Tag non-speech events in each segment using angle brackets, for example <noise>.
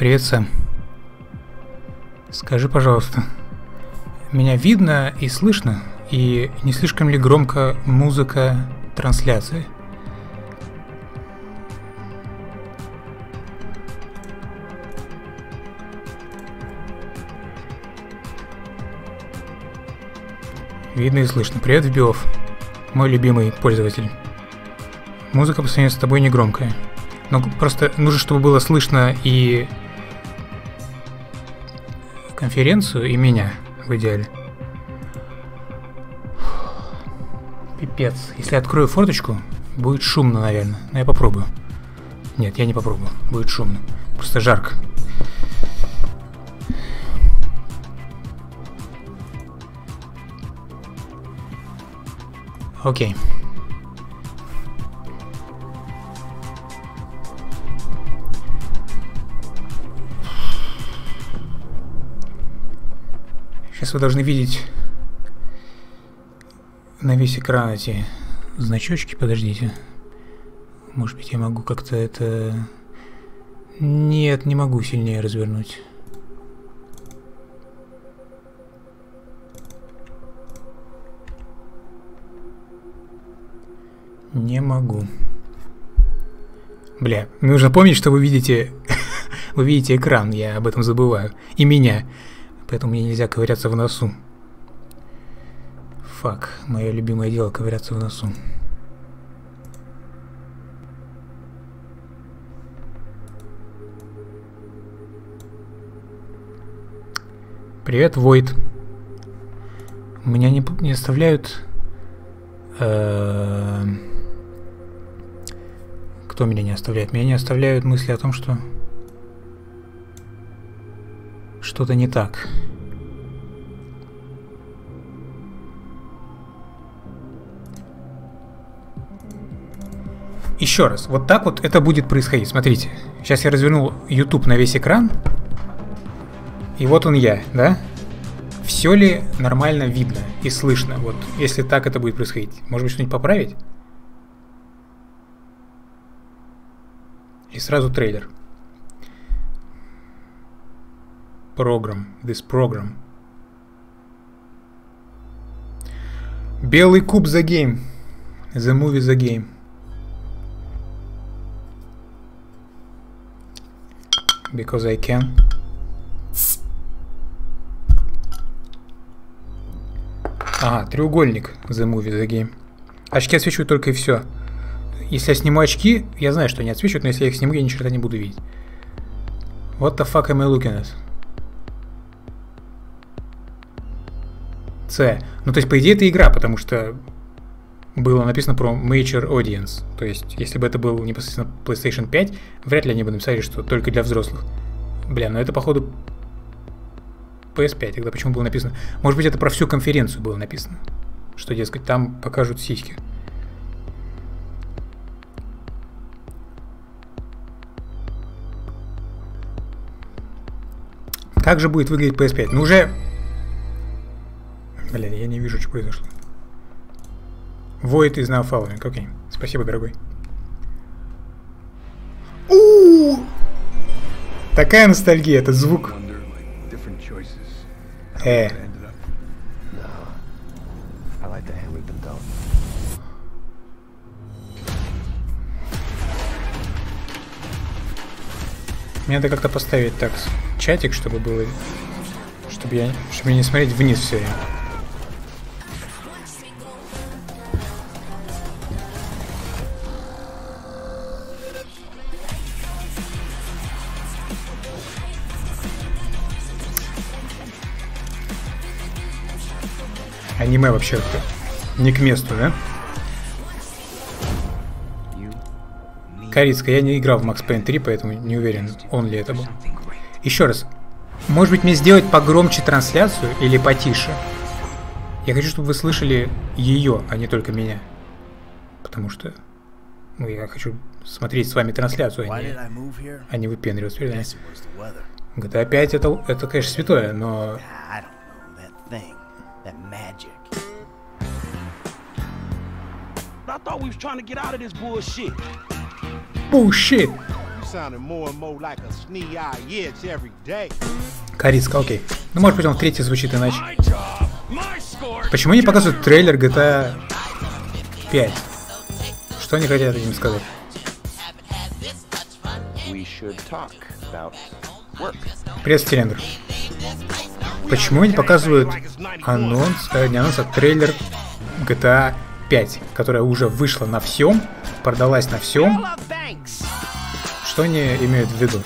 Привет, Сэм. Скажи, пожалуйста, меня видно и слышно? И не слишком ли громко музыка трансляции? Видно и слышно. Привет, Биов. Мой любимый пользователь. Музыка по сравнению с тобой не громкая. Но просто нужно, чтобы было слышно и конференцию, и меня в идеале. Пипец. Если открою форточку, будет шумно, наверное. Но я попробую. Нет, я не попробую. Будет шумно. Просто жарко. Окей. Вы должны видеть на весь экран эти значочки. Подождите. Может быть, я могу как-то это... Нет, не могу сильнее развернуть. Не могу. Бля, нужно помнить, что вы видите... <laughs> вы видите экран, я об этом забываю. И меня. Поэтому мне нельзя ковыряться в носу. Фак, мое любимое дело ковыряться в носу. Привет, Войд. Меня не, не оставляют... Э кто меня не оставляет? Меня не оставляют мысли о том, что что-то не так. Еще раз, вот так вот это будет происходить. Смотрите, сейчас я развернул YouTube на весь экран, и вот он я, да? Все ли нормально видно и слышно? Вот, если так это будет происходить. Может быть, что-нибудь поправить? И сразу трейлер. Program. This program. Белый куб за game. The movie the game. Because I can. Ага, треугольник The movie the game. Очки освещают только и все. Если я сниму очки, я знаю, что они отсвечивают, но если я их сниму, я ни черта не буду видеть. What the fuck am I looking at? C. Ну, то есть, по идее, это игра, потому что было написано про Major Audience. То есть, если бы это был непосредственно PlayStation 5, вряд ли они бы написали, что только для взрослых. Бля, ну это, походу, PS5. Тогда почему было написано? Может быть, это про всю конференцию было написано. Что, дескать, там покажут сиськи. Как же будет выглядеть PS5? Ну уже... Блин, я не вижу, что произошло. Void is now following. Окей. Спасибо, дорогой. У! Такая ностальгия, этот звук. Э. Мне надо как-то поставить так чатик, чтобы было... Чтобы я... Чтобы не смотреть вниз все время. Аниме вообще не к месту, да? Корицкая, я не играл в Max Payne 3, поэтому не уверен, он ли это был. Еще раз. Может быть мне сделать погромче трансляцию или потише? Я хочу, чтобы вы слышали ее, а не только меня. Потому что... Ну, я хочу смотреть с вами трансляцию, а не, а не выпендриваться перед. GTA 5 это, это, конечно, святое, но... I thought we was trying to get out of this bullshit. Bullshit. Кориска, окей. Ну, может быть, он в третий звучит иначе. Почему не показывают трейлер GTA 5? Что они хотят этим сказать? Привет, Стилендер. Почему они показывают анонс, э, не анонс, а трейлер GTA 5, которая уже вышла на всем, продалась на всем? Что они имеют в виду?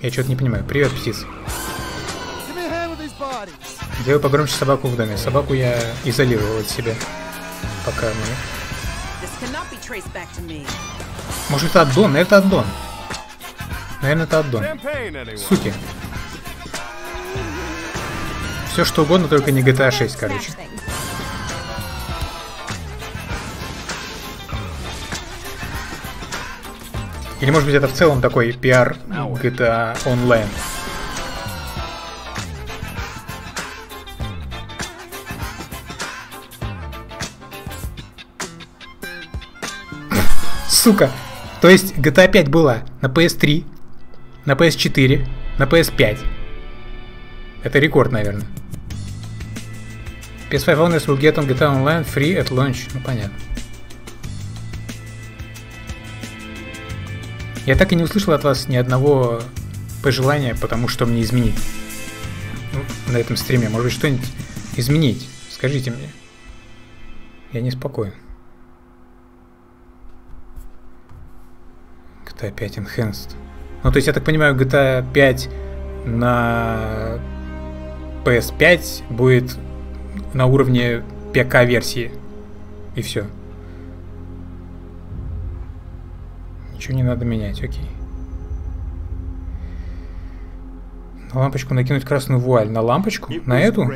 Я что-то не понимаю. Привет, птиц. Делаю погромче собаку в доме. Собаку я изолировал от себя. Пока мы... Может это аддон? Это аддон. Наверное, это аддон. Суки. Все что угодно, только не GTA 6, короче. Или может быть это в целом такой пиар GTA Online? Сука. То есть GTA 5 была на PS3, на PS4, на PS5. Это рекорд, наверное. PS5 owners will get on GTA Online free at launch. Ну, понятно. Я так и не услышал от вас ни одного пожелания, потому что мне изменить ну, на этом стриме. Может быть, что-нибудь изменить? Скажите мне. Я не GTA 5 Enhanced. Ну, то есть, я так понимаю, GTA 5 на PS5 будет на уровне ПК-версии. И все. Ничего не надо менять, окей. На лампочку накинуть красную вуаль. На лампочку? На эту?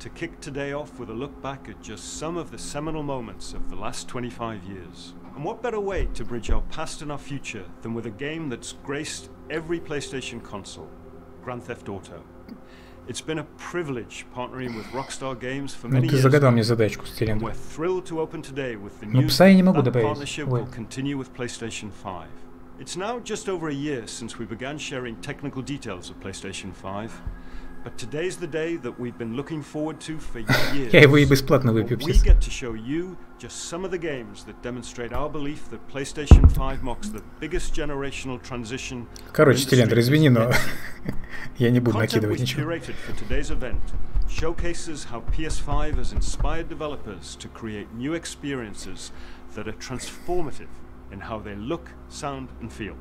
to kick today off with a look back at just some of the seminal moments of the last 25 years. And what better way to bridge our past and our future than with a game that's graced every PlayStation console, Grand Theft Auto. It's been a privilege partnering with Rockstar Games for many years. загадал мне задачку, Стилен. We're thrilled to open today with the news пса я не могу добавить. partnership will continue with PlayStation 5. It's now just over a year since we began sharing technical details of PlayStation 5. Я его и бесплатно выпью, you just some of the games that demonstrate our belief that PlayStation 5 marks the biggest generational transition. Короче, Телендр, извини, но я не буду накидывать ничего. showcases how PS5 has inspired developers to create new experiences that are transformative in how they look, sound and feel.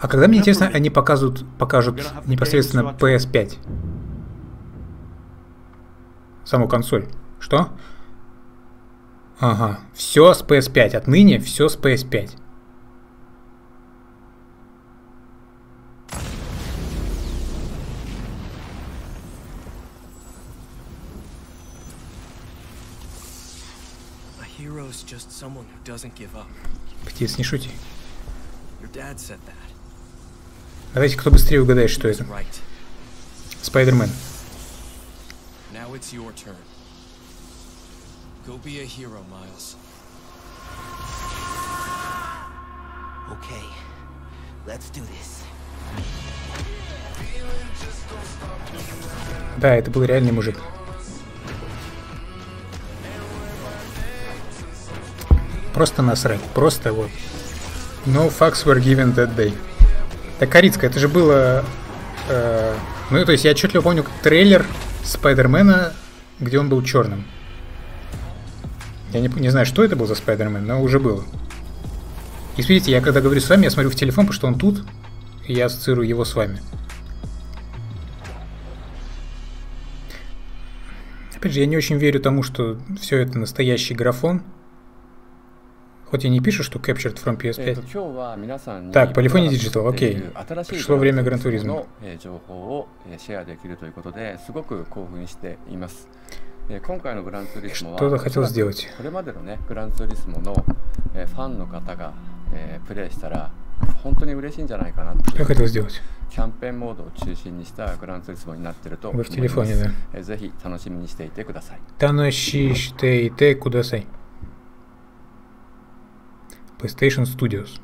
А когда мне интересно, они покажут, покажут непосредственно PS5? Саму консоль. Что? Ага, все с PS5. Отныне все с PS5. Птиц, не шути. Давайте кто быстрее угадает, что это. Спайдермен. It's your turn. Go be a hero, Miles. Okay, let's do this. Да, это был реальный мужик. Просто насрать. Просто вот. No fucks were given that day. Так, Корицкая, это же было... Э, ну, то есть я отчетливо помню трейлер Спайдермена, где он был черным. Я не, не знаю, что это был за Спайдермен, но уже было. И смотрите, я когда говорю с вами, я смотрю в телефон, потому что он тут, и я ассоциирую его с вами. Опять же, я не очень верю тому, что все это настоящий графон. Хоть и не пишет, что captured from PS5. Так, Polyphony Digital, окей. Пришло время Гран Туризма. Что-то хотел сделать. 本当に嬉しいんじゃないかなってキャンペーンモードを中心にしたグランツーリスモになっていると思います。ぜひ楽しみにしていてください。楽しみにしていてください。 PlayStation Studios.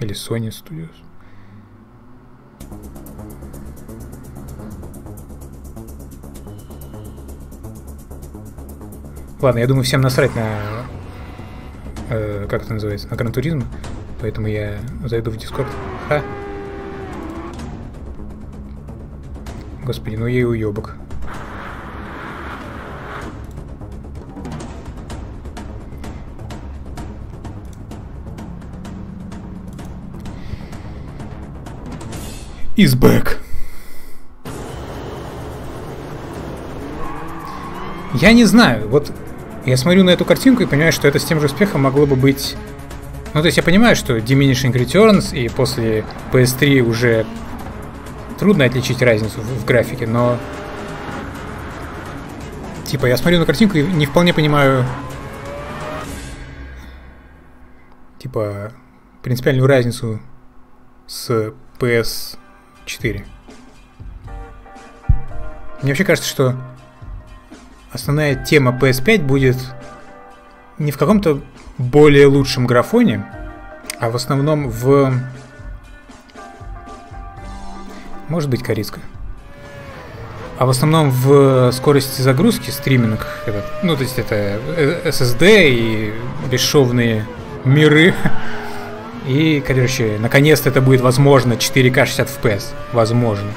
Или Sony Studios. Ладно, я думаю, всем насрать на... Э, как это называется? На Гран Туризм. Поэтому я зайду в Дискорд. Ха. Господи, ну ей уебок. Is back. Я не знаю, вот я смотрю на эту картинку и понимаю, что это с тем же успехом могло бы быть... Ну, то есть я понимаю, что Diminishing Returns и после PS3 уже трудно отличить разницу в, в графике, но... Типа, я смотрю на картинку и не вполне понимаю... Типа, принципиальную разницу с PS4. Мне вообще кажется, что основная тема PS5 будет не в каком-то более лучшем графоне, а в основном в... Может быть, корейская. А в основном в скорости загрузки стриминг, ну, то есть это SSD и бесшовные миры. <laughs> И, короче, наконец-то это будет возможно 4К 60 FPS. Возможно.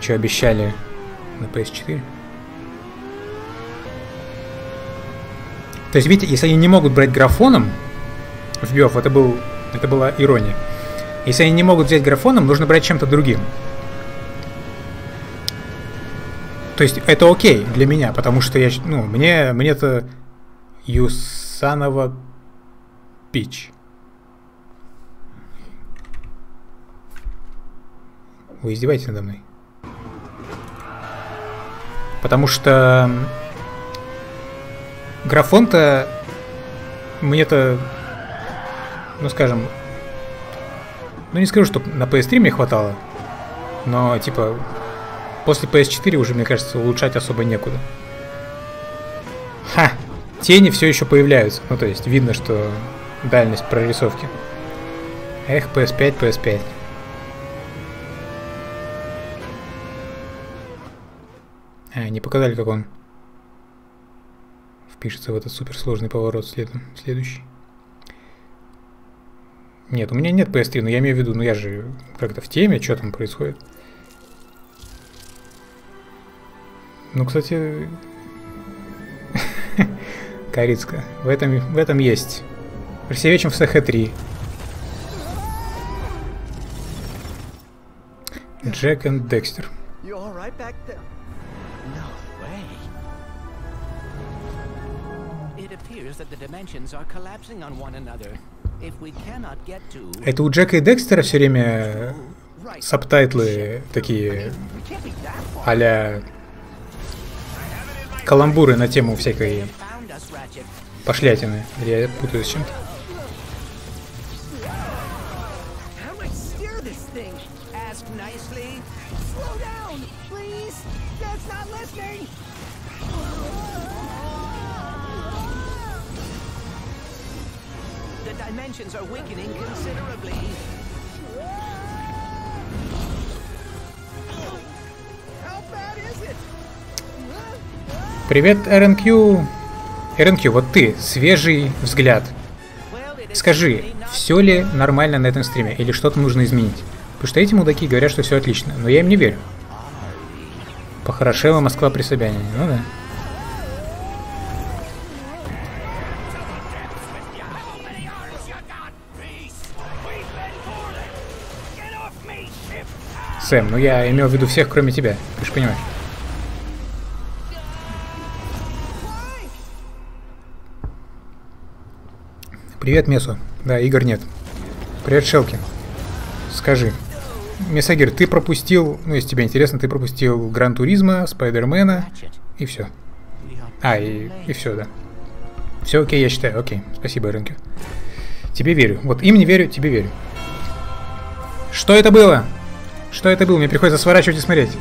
Что обещали на PS4. То есть, видите, если они не могут брать графоном в BIOF, это, был, это была ирония. Если они не могут взять графоном, нужно брать чем-то другим. То есть это окей для меня, потому что я, ну, мне, мне это Юсанова Пич. Вы издеваетесь надо мной? Потому что Графон-то мне-то, ну скажем, ну не скажу, что на PS3 мне хватало, но типа после PS4 уже, мне кажется, улучшать особо некуда. Ха! Тени все еще появляются. Ну, то есть, видно, что дальность прорисовки. Эх, PS5, PS5. Не показали, как он впишется в этот суперсложный поворот следом, следующий. Нет, у меня нет PS3, но я имею в виду, ну я же как-то в теме, что там происходит. Ну, кстати, <laughs> Корицка. В этом, в этом есть. Красивее, чем в СХ-3. Джек и Декстер. Это у Джека и Декстера все время сабтайтлы такие а каламбуры на тему всякой пошлятины. Или я путаю с чем-то. Dimensions are weakening considerably. Привет, РНК. РНК, вот ты, свежий взгляд. Скажи, все ли нормально на этом стриме, или что-то нужно изменить? Потому что эти мудаки говорят, что все отлично, но я им не верю. Похорошела Москва при Собянине, ну да. Сэм, ну я имел в виду всех, кроме тебя. Ты же понимаешь. Привет, Месу. Да, Игорь нет. Привет, Шелки. Скажи. Месагир, ты пропустил, ну, если тебе интересно, ты пропустил Гран Туризма, Спайдермена и все. А, и, и все, да. Все окей, я считаю, окей. Спасибо, Рынки. Тебе верю. Вот им не верю, тебе верю. Что это было? Что это было? Мне приходится сворачивать и смотреть.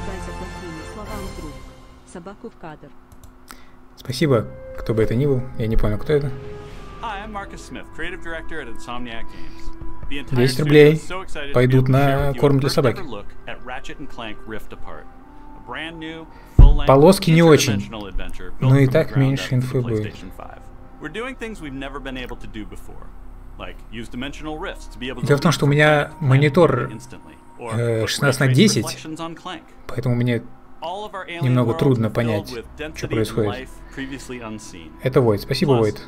Спасибо, кто бы это ни был. Я не понял, кто это. 10 рублей пойдут на корм для собаки. Полоски не очень, но и так меньше инфы будет. Дело в том, что у меня монитор 16 на 10, поэтому мне немного трудно понять, что происходит. Это Войд. Спасибо, Войд.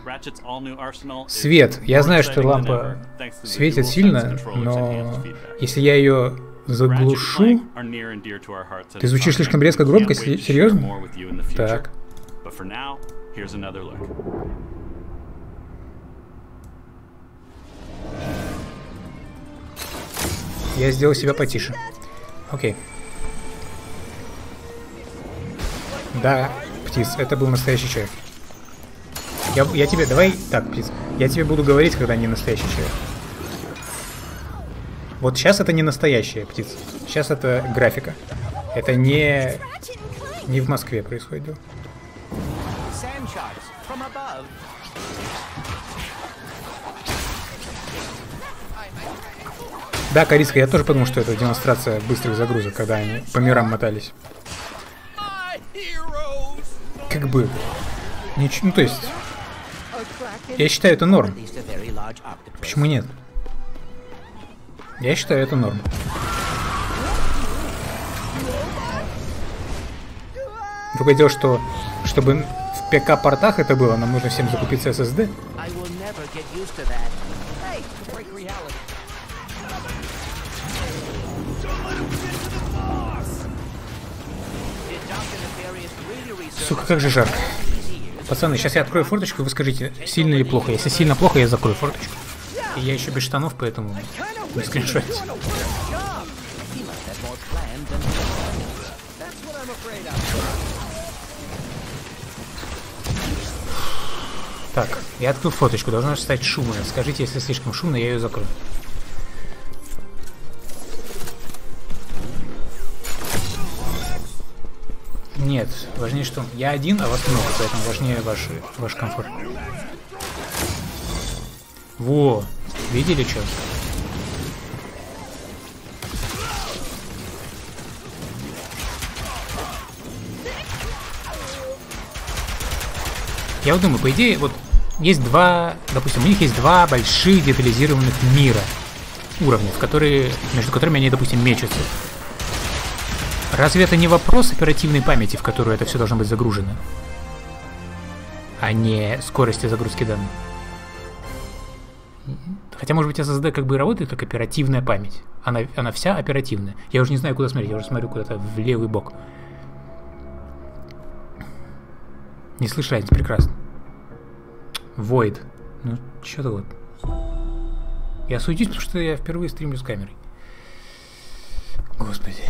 Свет. Я знаю, что лампа светит сильно, но если я ее заглушу... Ты звучишь слишком резко громко? Серьезно? Так. Я сделал себя потише. Окей. Да, птиц, это был настоящий человек. Я, я тебе, давай, так, птиц, я тебе буду говорить, когда не настоящий человек. Вот сейчас это не настоящая птица. Сейчас это графика. Это не, не в Москве происходит Да, Кориска, я тоже подумал, что это демонстрация быстрых загрузок, когда они по мирам мотались. Как бы... Ничего, ну то есть... Я считаю это норм. Почему нет? Я считаю это норм. Другое дело, что чтобы в ПК-портах это было, нам нужно всем закупиться SSD. Сука, как же жарко. Пацаны, сейчас я открою форточку, и вы скажите, сильно или плохо. Если сильно плохо, я закрою форточку. И я еще без штанов, поэтому не. Так, я открыл фоточку, должна стать шумная. Скажите, если слишком шумно, я ее закрою. Нет, важнее, что я один, а вас много, поэтому важнее ваш, ваш комфорт. Во, видели что? Я вот думаю, по идее, вот есть два, допустим, у них есть два больших детализированных мира уровней, в которые, между которыми они, допустим, мечутся. Разве это не вопрос оперативной памяти, в которую это все должно быть загружено? А не скорости загрузки данных? Хотя, может быть, SSD как бы работает как оперативная память. Она, она вся оперативная. Я уже не знаю, куда смотреть, я уже смотрю куда-то в левый бок. Не слышь разницы, прекрасно. Void. Ну, что-то вот. Я суетюсь, потому что я впервые стримлю с камерой. Господи.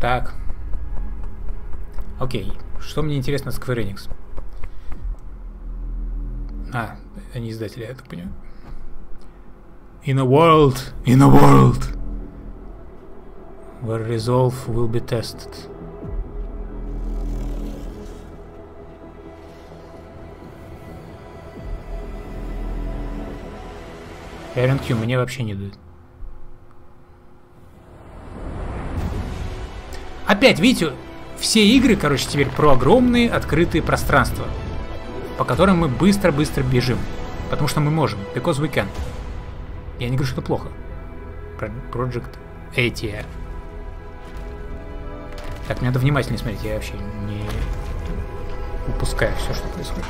Так. Окей. Что мне интересно Square Enix? А, они издатели, я так понимаю. In a world, in a world, where resolve will be tested. RNQ мне вообще не дают. Опять, видите, все игры, короче, теперь про огромные открытые пространства, по которым мы быстро-быстро бежим. Потому что мы можем. Because we can. Я не говорю, что это плохо. Project ATR. Так, мне надо внимательнее смотреть, я вообще не упускаю все, что происходит.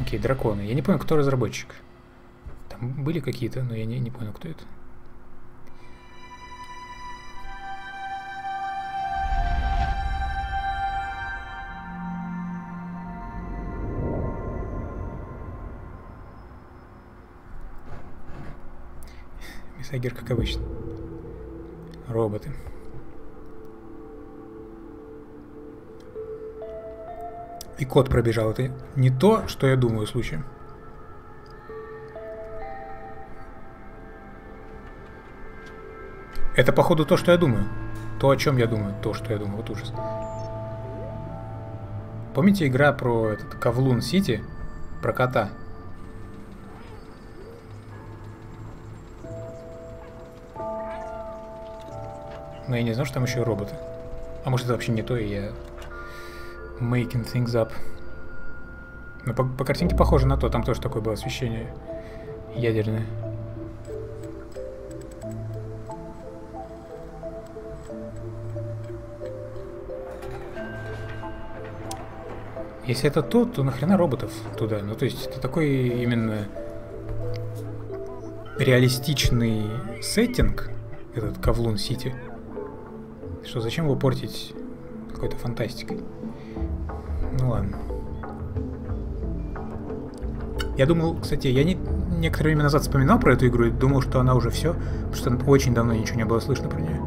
Окей, драконы. Я не понял, кто разработчик. Там были какие-то, но я не, не понял, кто это. Сайгер, как обычно. Роботы. И кот пробежал. Это не то, что я думаю случаем. Это, походу, то, что я думаю. То, о чем я думаю. То, что я думаю. Вот ужас. Помните игра про этот Ковлун Сити? Про кота? Но я не знал, что там еще и роботы. А может это вообще не то, и я... Making things up. Но по, по картинке похоже на то, там тоже такое было освещение ядерное. Если это то, то нахрена роботов туда? Ну, то есть, это такой именно реалистичный сеттинг, этот Ковлун Сити, что зачем его портить какой-то фантастикой? Ну ладно. Я думал, кстати, я не, некоторое время назад вспоминал про эту игру и думал, что она уже все, потому что очень давно ничего не было слышно про нее.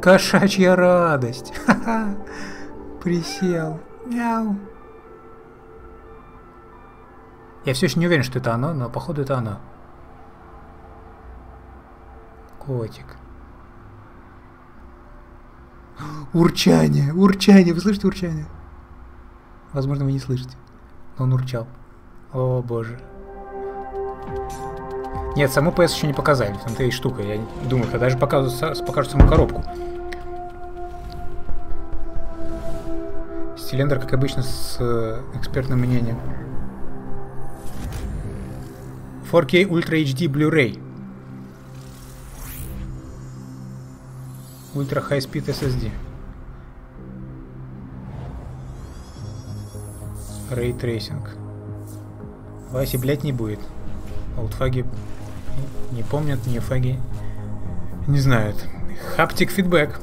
Кошачья радость! <laughs> Ха-ха! Присел. Мяу. Я все еще не уверен, что это оно, но походу это оно. Котик. Урчание, урчание, вы слышите урчание? Возможно, вы не слышите, но он урчал. О боже. Нет, саму PS еще не показали, там-то и штука. Я думаю, когда же покажут, покажут саму коробку. Стилендер, как обычно, с э, экспертным мнением. 4K Ultra HD Blu-ray. Ultra High Speed SSD. Ray Tracing. Васи, блять, не будет. Олдфаги не помнят, не фаги не знают. Хаптик фидбэк.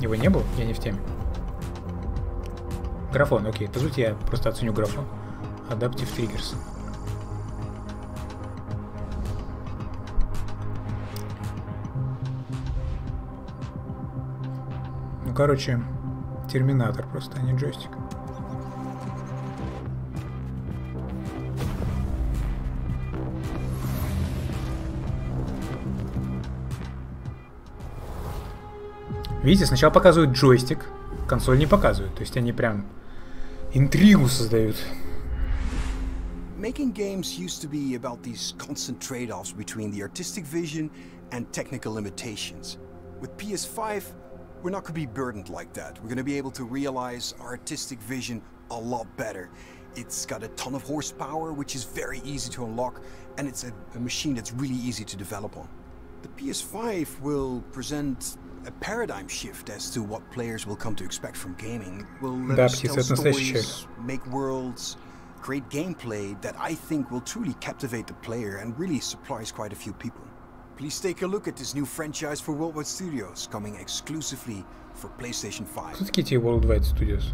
Его не было? Я не в теме. Графон, окей. По сути, я просто оценю графон. Adaptive Triggers. Короче, терминатор просто, а не джойстик. Видите, сначала показывают джойстик, консоль не показывают. То есть они прям интригу создают. Making games used to be about these constant trade-offs between the artistic vision and technical limitations. With PS5, we're not going to be burdened like that. We're going to be able to realize our artistic vision a lot better. It's got a ton of horsepower, which is very easy to unlock, and it's a, a machine that's really easy to develop on. The PS5 will present a paradigm shift as to what players will come to expect from gaming. Will let да, us tell stories, make worlds, create gameplay that I think will truly captivate the player and really surprise quite a few people. Please take a look at this new franchise for Worldwide Studios, coming exclusively for PlayStation 5. Кто такие эти Worldwide Studios?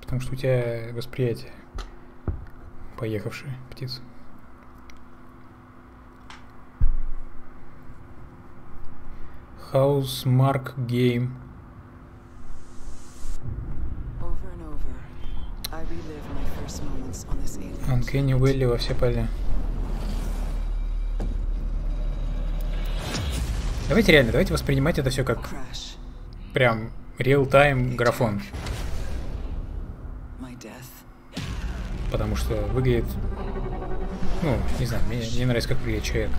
Потому что у тебя восприятие поехавшие птицы. House Mark Game. Uncanny Valley во все поля. Давайте реально, давайте воспринимать это все как прям реал-тайм графон. Потому что выглядит... Ну, не знаю, мне, мне нравится, как выглядит человек.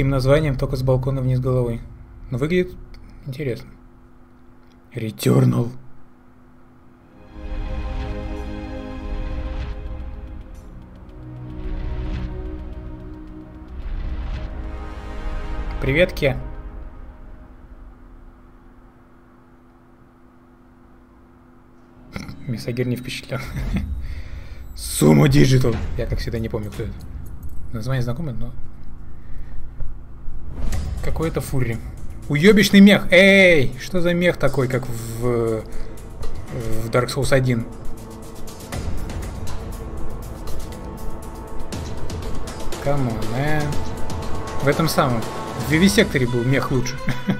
Таким названием только с балкона вниз головой. Но выглядит интересно. Returnal. Привет, Ке. Мисагир не впечатлен. Сумо Digital. Я, как всегда, не помню, кто это. Название знакомое, но... Какой-то фурри. Уебищный мех. Эй, что за мех такой, как в, в Dark Souls 1? Come on, man. В этом самом. В Вивисекторе был мех лучше. <laughs>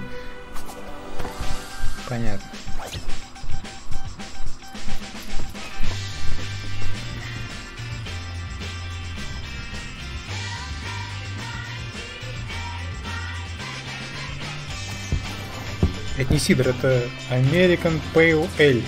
Понятно. Сидр, это American Pale Ale.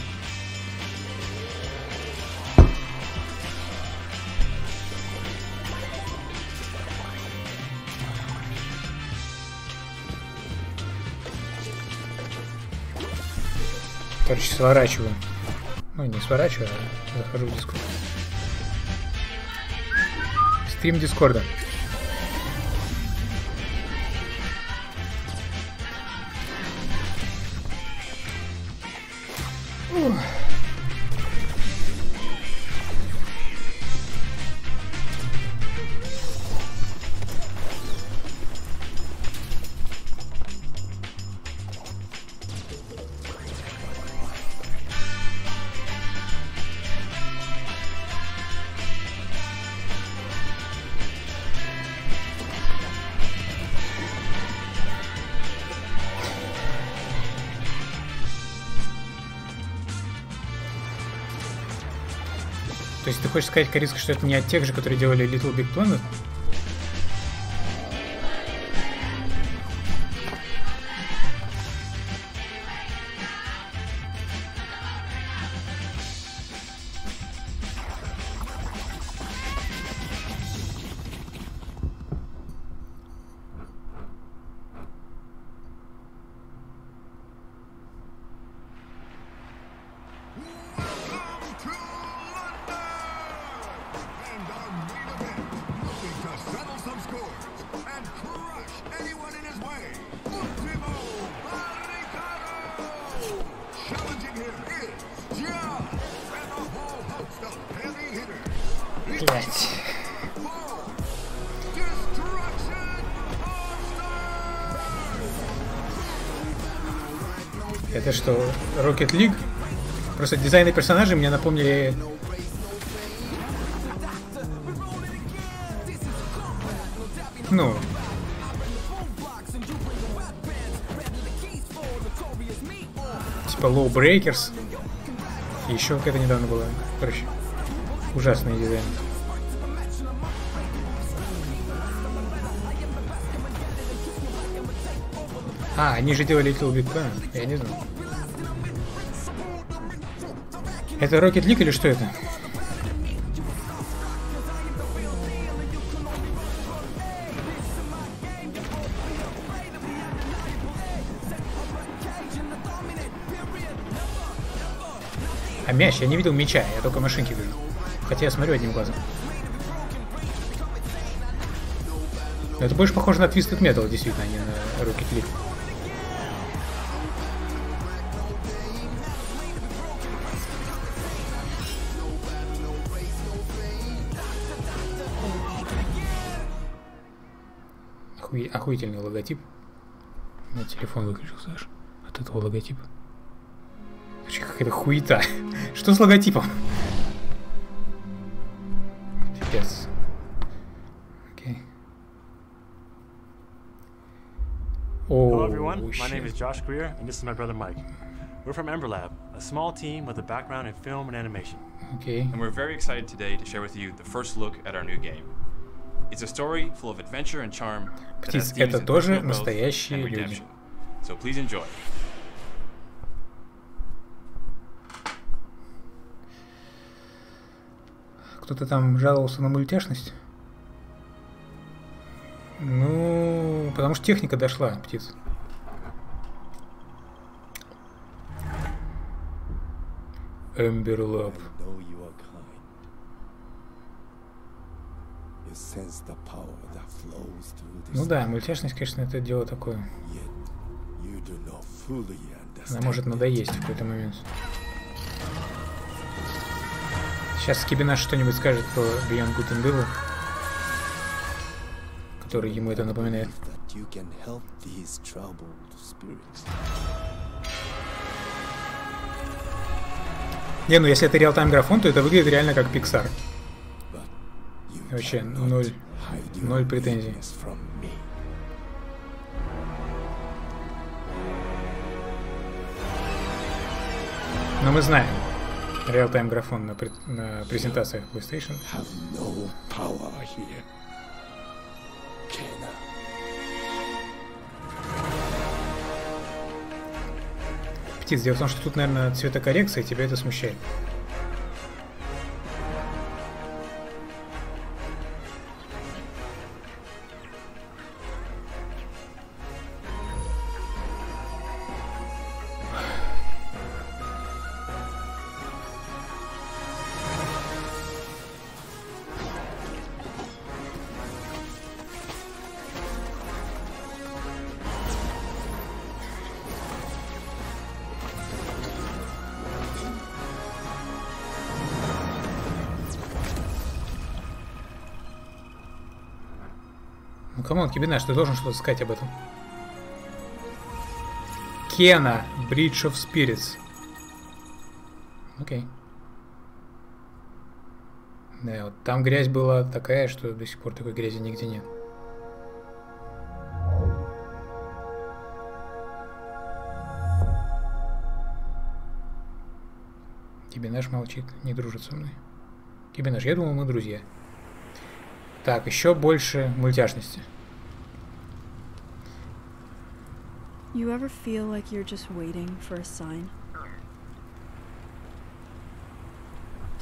Короче, сворачиваю. Ну, не сворачиваю, а захожу в Дискорд. Стрим Дискорда. То хочешь сказать, Кариска, что это не от тех же, которые делали Little Big Planet? Просто дизайны персонажей мне напомнили... Ну... Типа Low Breakers. Еще какая-то недавно была. Короче, ужасный дизайн. А, они же делали Little Big Planet. Я не знал. Это Rocket League или что это? А мяч? Я не видел мяча, я только машинки вижу. Хотя я смотрю одним глазом. Это больше похоже на Twisted Metal, действительно, а не на Rocket League. Охуительный логотип. У меня телефон выключил, Саш, от этого логотипа. Короче, какая-то хуета. Что с логотипом? Пипец. Окей. Hello О, everyone, my shit. name is Josh Greer, and this is my brother Mike. We're from Ember Lab, a small team with a background in film and animation. Окей. and we're very excited today to share with you the first look at our new game. Птиц, это тоже настоящие люди. redemption. So please enjoy. Кто-то там жаловался на мультяшность? Ну, потому что техника дошла, птиц. Эмбер Лаб. I know you are kind. You sense the power that flows through this. Ну да, мультяшность, конечно, это дело такое. Она может надоесть в какой-то момент. Сейчас Скибина что-нибудь скажет про Beyond Good and Evil, который ему это напоминает. Не, ну если это реал-тайм графон, то это выглядит реально как Pixar. Вообще, ноль, ноль претензий. Но мы знаем, реал-тайм графон на, на презентациях PlayStation. Птиц, дело в том, что тут, наверное, цветокоррекция, тебя это смущает. Кибинаш, ты должен что-то сказать об этом. Кена, Bridge of Spirits. Окей. Да, вот там грязь была такая, что до сих пор такой грязи нигде нет. Кибинаш молчит, не дружит со мной. Кибинаш, я думал, мы друзья. Так, еще больше мультяшности. You ever feel like you're just waiting for a sign?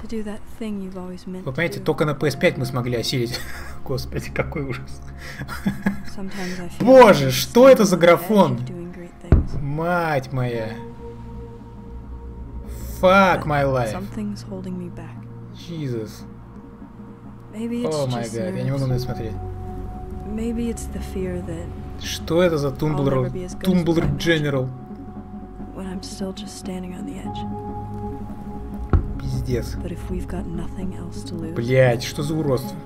To do that thing you've always meant Вы понимаете, только на PS5 мы смогли осилить. Господи, какой ужас. Боже, что это за графон? Мать моя. Fuck my life. Jesus. О май гад, я не могу на это смотреть. Maybe it's the fear that Что это за Тумблер... Тумблер General? Пиздец. Блять, что за уродство?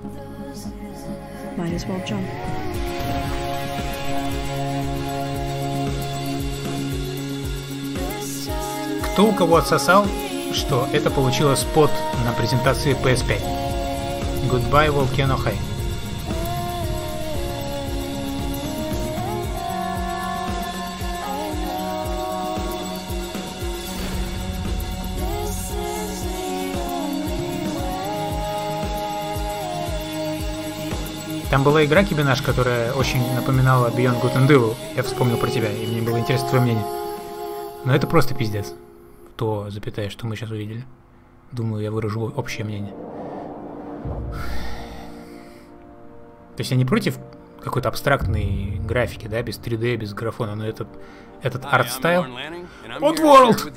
Кто у кого отсосал, что это получило спот на презентации PS5. Goodbye, Volcano High. Там была игра Кибинаш, которая очень напоминала Beyond Good and Evil. Я вспомнил про тебя, и мне было интересно твое мнение. Но это просто пиздец. То, запятая, что мы сейчас увидели. Думаю, я выражу общее мнение. То есть я не против какой-то абстрактной графики, да, без 3D, без графона, но этот, этот арт-стайл, to world?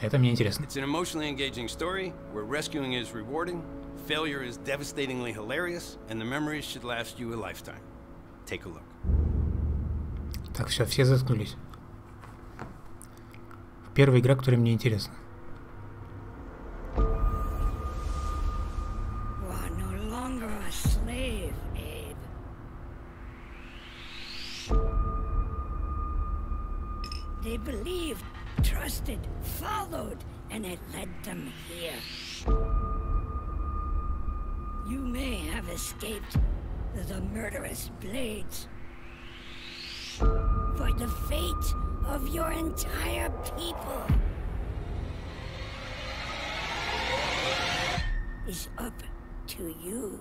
это мне интересно. It's an emotionally engaging story where rescuing is rewarding, failure is devastatingly hilarious, and the memories should last you a lifetime. Take a look. Так, все, все заткнулись. Первая игра, которая мне интересна. You are no longer a slave, Abe. They believed, trusted, followed, and it led them here. You may have escaped the murderous blades, but the fate of your entire people is up to you.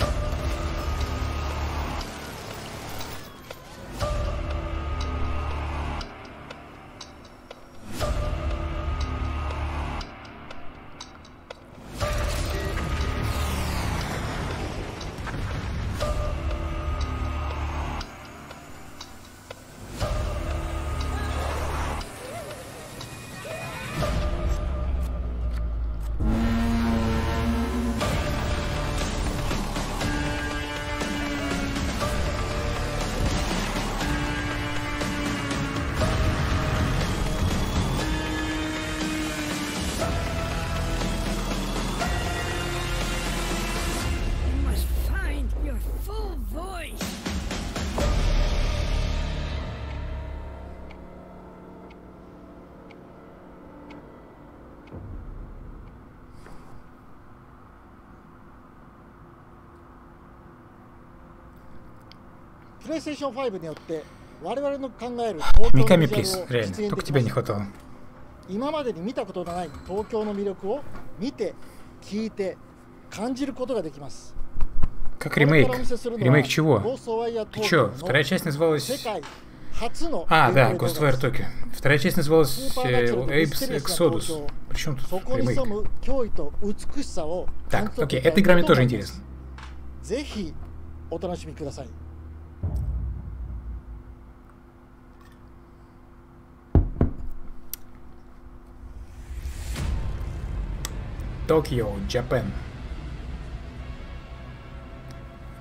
You PlayStation 5によって我々の考える東京の魅力を実現できました今までに見たことのない東京の魅力を見て聞いて感じることができます Как ремейк? Ремейк чего? Ты чё? Вторая часть называлась... А, да, Ghostwire Tokyo. Вторая часть называлась э, Apes Exodus. Причем тут ремейк? Так, окей, эта игра мне тоже интересна. ぜひお楽しみください。Токио, Japan.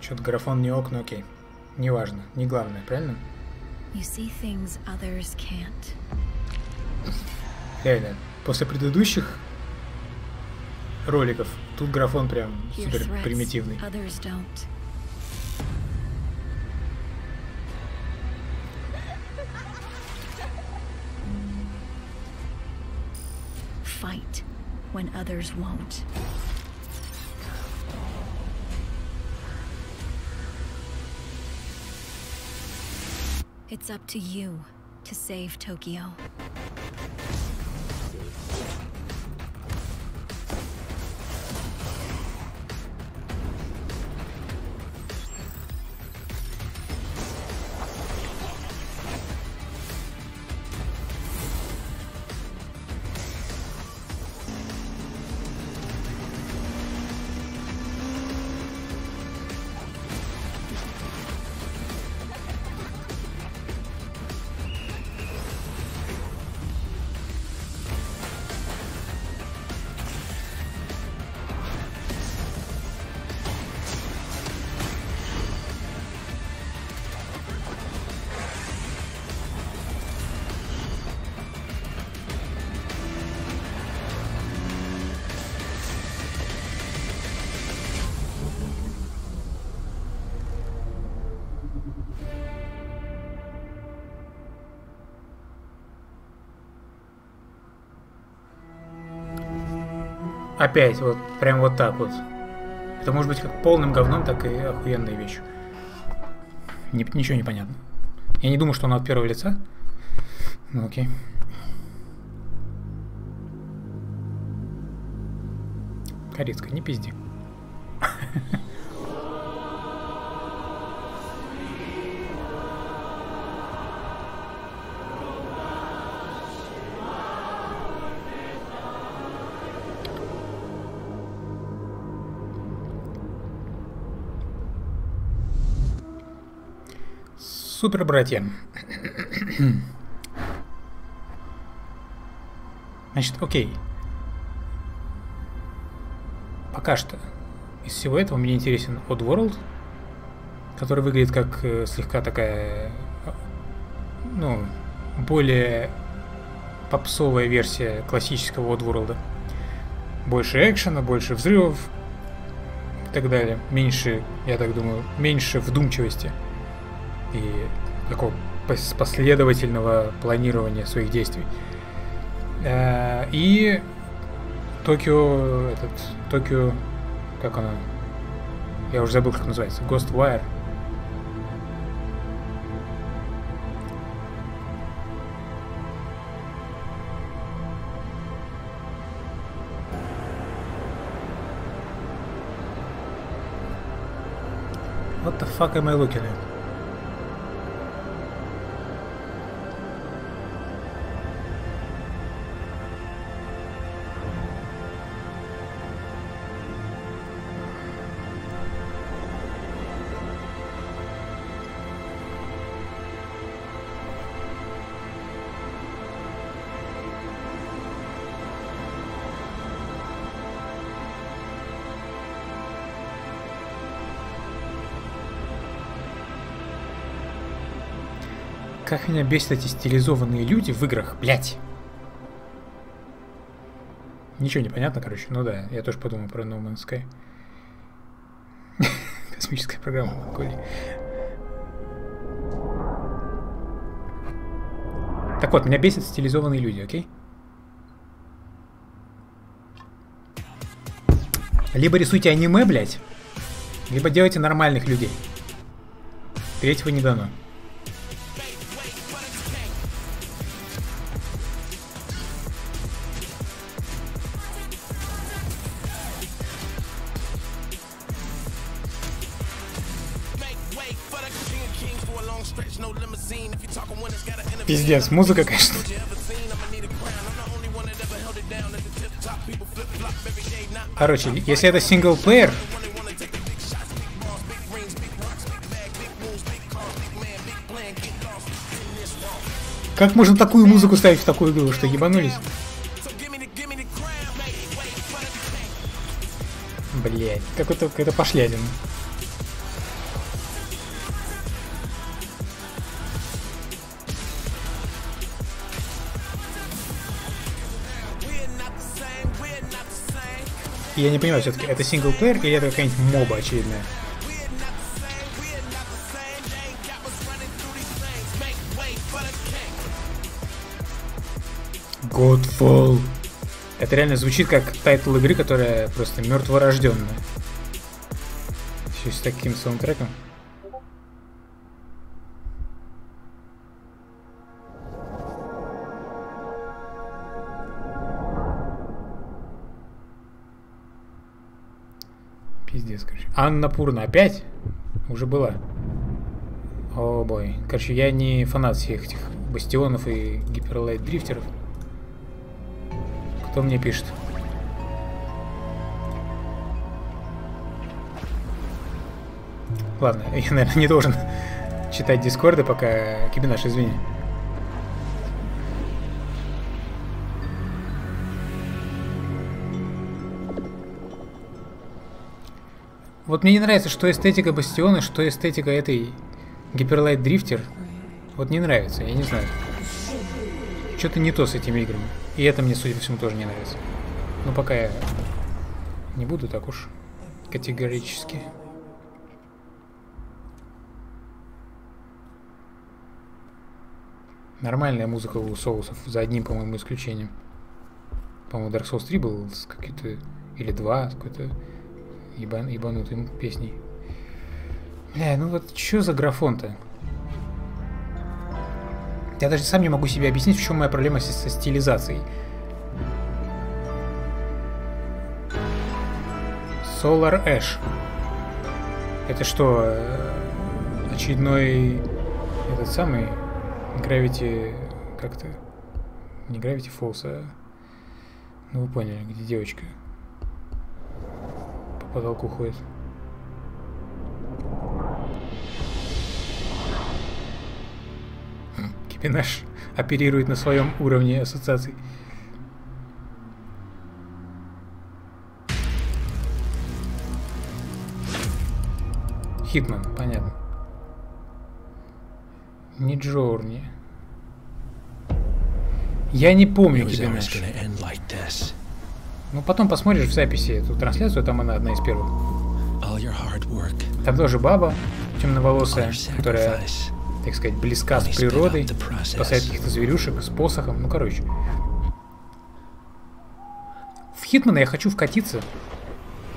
Что-то графон не ок, но окей. Неважно, не главное, правильно? You see things others can't. Реально, после предыдущих роликов тут графон прям супер примитивный. others don't. When others won't. It's up to you to save Tokyo. Опять, вот прям вот так вот. Это может быть как полным говном, так и охуенная вещь. Не- ничего не понятно. Я не думаю, что она от первого лица. Ну окей. Корецкая, не пизди. Супер, братья. Значит, окей. Пока что из всего этого мне интересен Oddworld, который выглядит как э, слегка такая, ну, более попсовая версия классического Oddworld. Больше экшена, больше взрывов и так далее. Меньше, я так думаю, меньше вдумчивости и такого последовательного планирования своих действий. Э, и Токио, этот, Токио, как она, я уже забыл, как называется, Ghostwire. What the fuck am I looking at? Как меня бесят эти стилизованные люди в играх, блять. Ничего не понятно, короче. Ну да, я тоже подумал про No Man's Sky. <laughs> Космическая программа, Коли. Так вот, меня бесят стилизованные люди, окей? Либо рисуйте аниме, блядь, либо делайте нормальных людей. Третьего не дано. Пиздец, музыка, конечно. Короче, если это синглплеер, Как можно такую музыку ставить в такую игру, что ебанулись? Блять, какой-то какая-то пошлядина. Я не понимаю, все-таки это синглплеер или это какая-нибудь моба очередная? Godfall. Это реально звучит как тайтл игры, которая просто мертворожденная. Еще с таким саундтреком. Пиздец, короче. Анна Пурна опять? Уже была. О бой. Короче, я не фанат всех этих бастионов и гиперлайт дрифтеров. Кто мне пишет? Ладно, <laughs> я, наверное, не должен <laughs> читать дискорды, пока Кибинаш, извини. Вот мне не нравится, что эстетика Бастиона, что эстетика этой Гиперлайт Дрифтер. Вот не нравится, я не знаю. Что-то не то с этими играми. И это мне, судя по всему, тоже не нравится. Но пока я не буду так уж категорически. Нормальная музыка у соусов, за одним, по-моему, исключением. По-моему, Dark Souls 3 был с какой-то... Или 2, с какой-то ебан, ебанутой песней. Бля, ну вот что за графон-то? Я даже сам не могу себе объяснить, в чем моя проблема со, со стилизацией. Solar Ash. Это что, э, очередной этот самый Gravity как-то не Gravity Falls, а ну вы поняли, где девочка потолку ходит. Кипинаш оперирует на своем уровне ассоциаций. Хитман, понятно. Не Джорни. Я не помню Кипинаш. Ну, потом посмотришь в записи эту трансляцию, там она одна из первых. Там тоже баба темноволосая, которая так сказать, близка с природой, спасает каких-то зверюшек с посохом, ну короче. В Хитмана я хочу вкатиться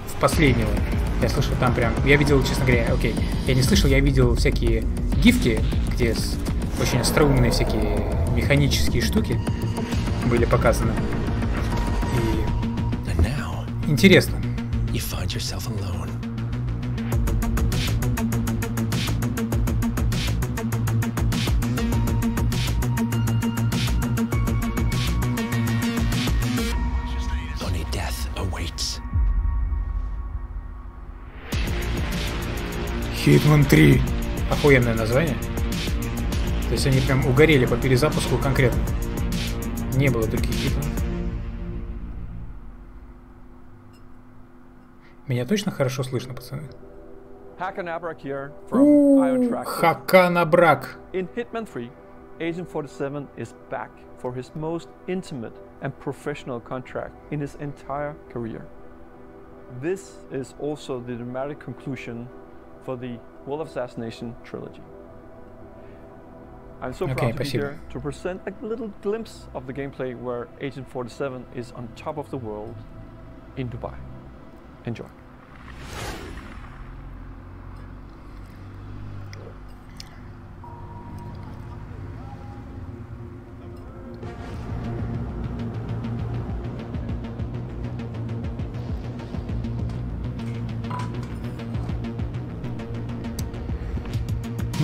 в последнего. Я слышал там прям, я видел, честно говоря, окей, я не слышал, я видел всякие гифки, где очень остроумные всякие механические штуки были показаны интересно. You find yourself alone. Хитман 3. Охуенное название. То есть они прям угорели по перезапуску конкретно. Не было других Хитман. Меня точно хорошо слышно, пацаны? Hakanabrak here from Ion Track. Хаканабрак. In Hitman 3, Agent 47 is back for his most intimate and professional contract in his entire career. This is also the dramatic conclusion for the Wolf Assassination trilogy. I'm so Okay, proud to be спасибо. here to present a little glimpse of the gameplay where Agent 47 is on top of the world in Dubai. Enjoy.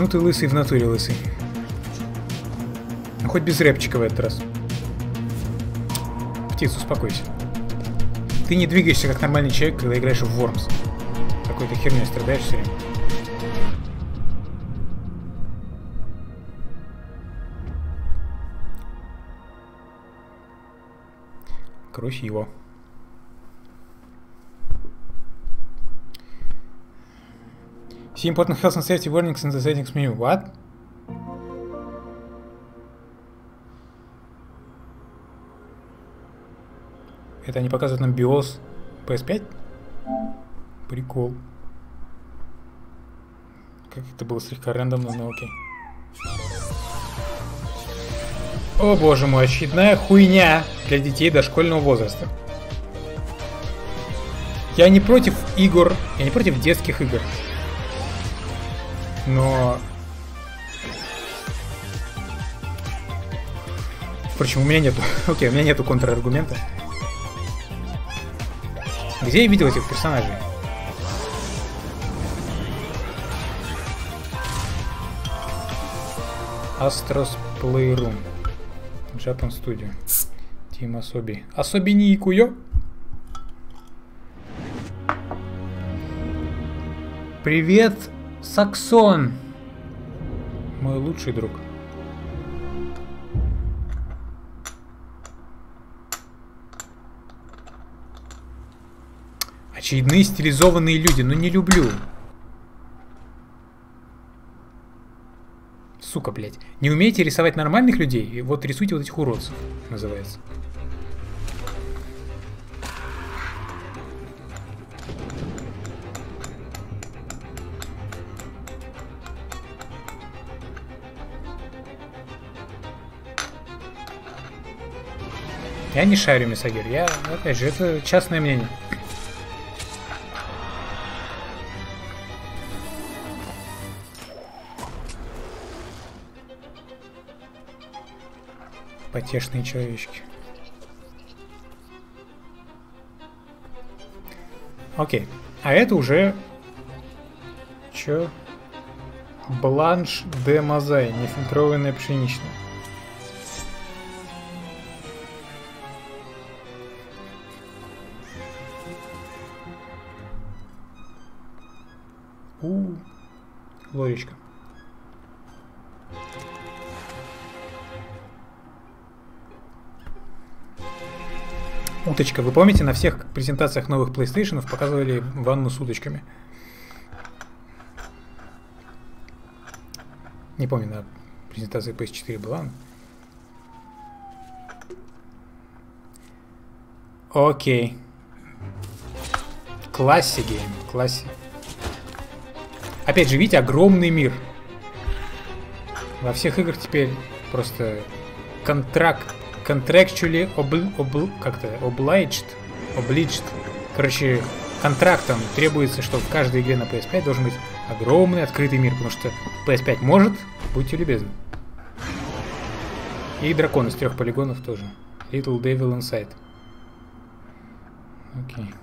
Ну ты лысый в натуре лысый. Ну хоть без рэпчика в этот раз. Птиц, успокойся. Ты не двигаешься как нормальный человек, когда играешь в Вормс. Какой-то херней страдаешь все время. Крось его. See important health and safety warnings in the settings menu. What? Это они показывают нам BIOS PS5? Прикол. Как это было слегка рандомно, но окей. О боже мой, очередная хуйня для детей дошкольного возраста. Я не против игр, я не против детских игр. Но... Впрочем, у меня нету... <laughs> Окей, у меня нету контраргумента. Где я видел этих персонажей? Astros Playroom. Japan Studio. Team Asobi. Asobi не Икуё? Привет, Саксон. Мой лучший друг. Очередные стилизованные люди, но не люблю. Сука, блядь. Не умеете рисовать нормальных людей? Вот рисуйте вот этих уродцев, называется. Я не шарю, Мисагир. Я, опять же, это частное мнение. Потешные человечки. Окей. А это уже... Чё? Бланш де Мозай. Нефильтрованная пшеничная. Лоречка. Уточка. Вы помните, на всех презентациях новых PlayStation показывали ванну с уточками? Не помню, на презентации PS4 была. Окей. Класси гейм. Опять же, видите, огромный мир. Во всех играх теперь просто контракт, contractually obl, obl, как-то obliged, obliged. Короче, контрактом требуется, что в каждой игре на PS5 должен быть огромный открытый мир, потому что PS5 может, будьте любезны. И дракон из трех полигонов тоже. Little Devil Inside. Окей.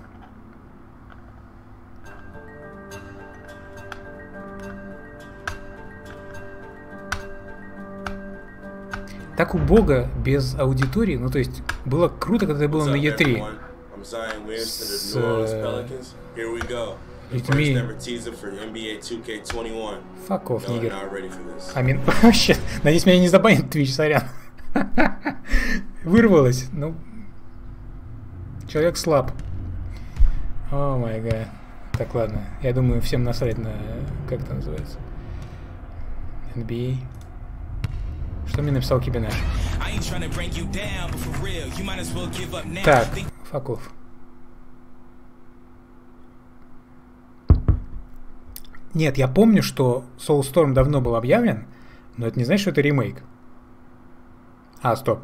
Так убого без аудитории. Ну, то есть, было круто, когда это было на E3. С... NBA 2K21. Fuck off, нигер. Амин. <laughs> Вообще, надеюсь, меня не забанит Twitch, сорян. <laughs> Вырвалось. Ну, человек слаб. О май гад. Так, ладно. Я думаю, всем насрать на... Как это называется? NBA. Что мне написал Кибинаш? Так, off. Нет, я помню, что Soulstorm давно был объявлен, но это не значит, что это ремейк. А, стоп.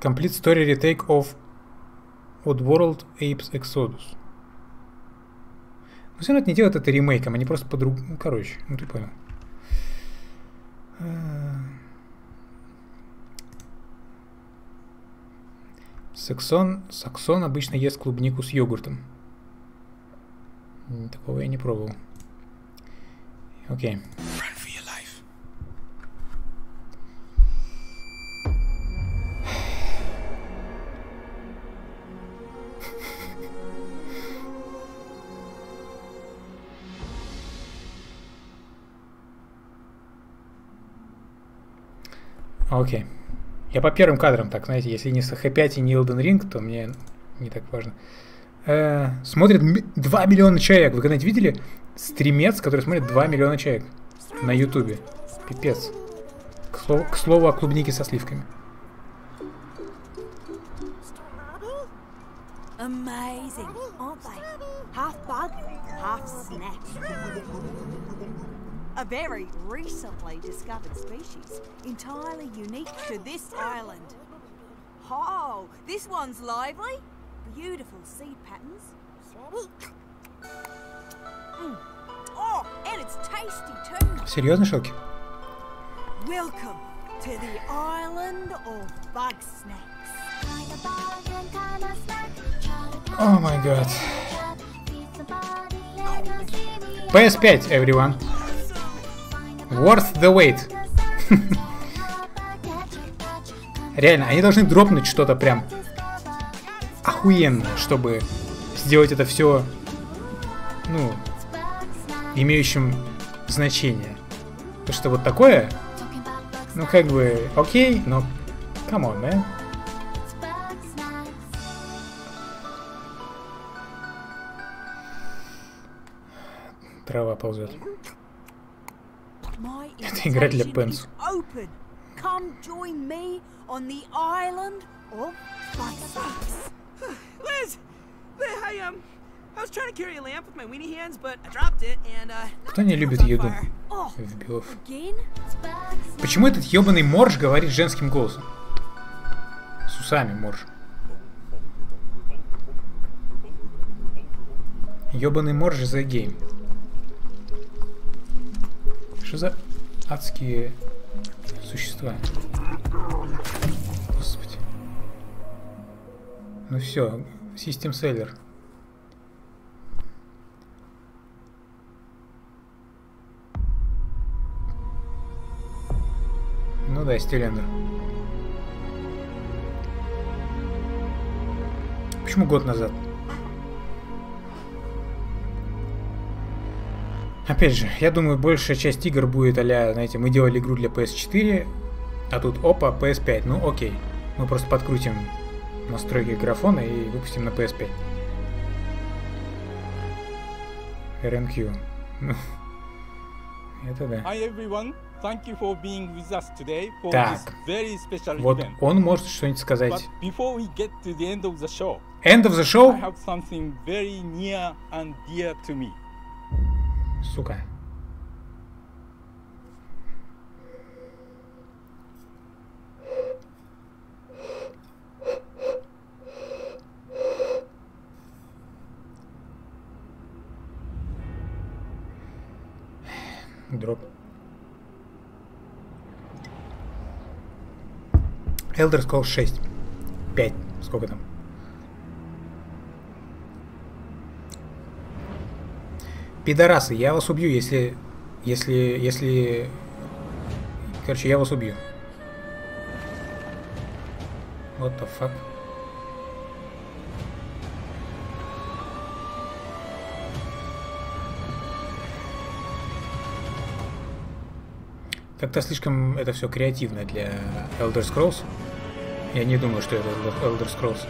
Complete Story Retake of Oddworld Apes Exodus. Но все равно это не делают это ремейком, они просто по-другому... Ну, короче, ну ты понял. А. Саксон, саксон обычно ест клубнику с йогуртом. Такого я не пробовал. Окей. Окей. Я по первым кадрам, так, знаете, если не СХ5 и не Elden Ring, то мне не так важно. Э, смотрит ми- 2 миллиона человек. Вы когда-нибудь видели стримец, который смотрит 2 миллиона человек на Ютубе? Пипец. К слову, к слову о клубнике со сливками. Amazing, aren't they? Half bug, half snack. A very recently discovered species, entirely unique to this island. Oh, this one's lively. Beautiful seed patterns. Mm. Oh, and it's tasty too. Серьезно, Шелки? Welcome to the island of bug snacks. О май гад. PS5, everyone. Worth the wait. Реально, они должны дропнуть что-то прям охуенное, чтобы сделать это все, ну, имеющим значение. Потому что вот такое, ну, как бы, окей, но, come on, man. Трава ползет. Это игра для invitation Пенс. is open. Come join me on the island of snacks. Liz! Liz, I, um, I was trying to carry a lamp with my weenie hands, but I dropped it, and, uh... Кто не любит еду? Oh, В Биов. again? Почему этот ебаный морж говорит женским голосом? С усами морж. Ебаный морж за гейм. Что за адские существа? Господи. Ну все, систем селлер. Ну да, стилендер. Почему год назад? Опять же, я думаю, большая часть игр будет а знаете, мы делали игру для PS4, а тут опа, PS5. Ну окей. Мы просто подкрутим настройки графона и выпустим на PS5. RNQ. Ну, <laughs> это да. Hi everyone, thank you for being with us today for Так. this very special Вот event. он может что-нибудь But сказать. before we get to the end of the show, End of the show? I have something very near and dear to me. Сука. Дроп. Elder Scrolls 6. 5. Сколько там? Пидорасы, я вас убью, если... Если... Если... Короче, я вас убью. What the fuck? Как-то слишком это все креативно для Elder Scrolls. Я не думаю, что это Elder Scrolls.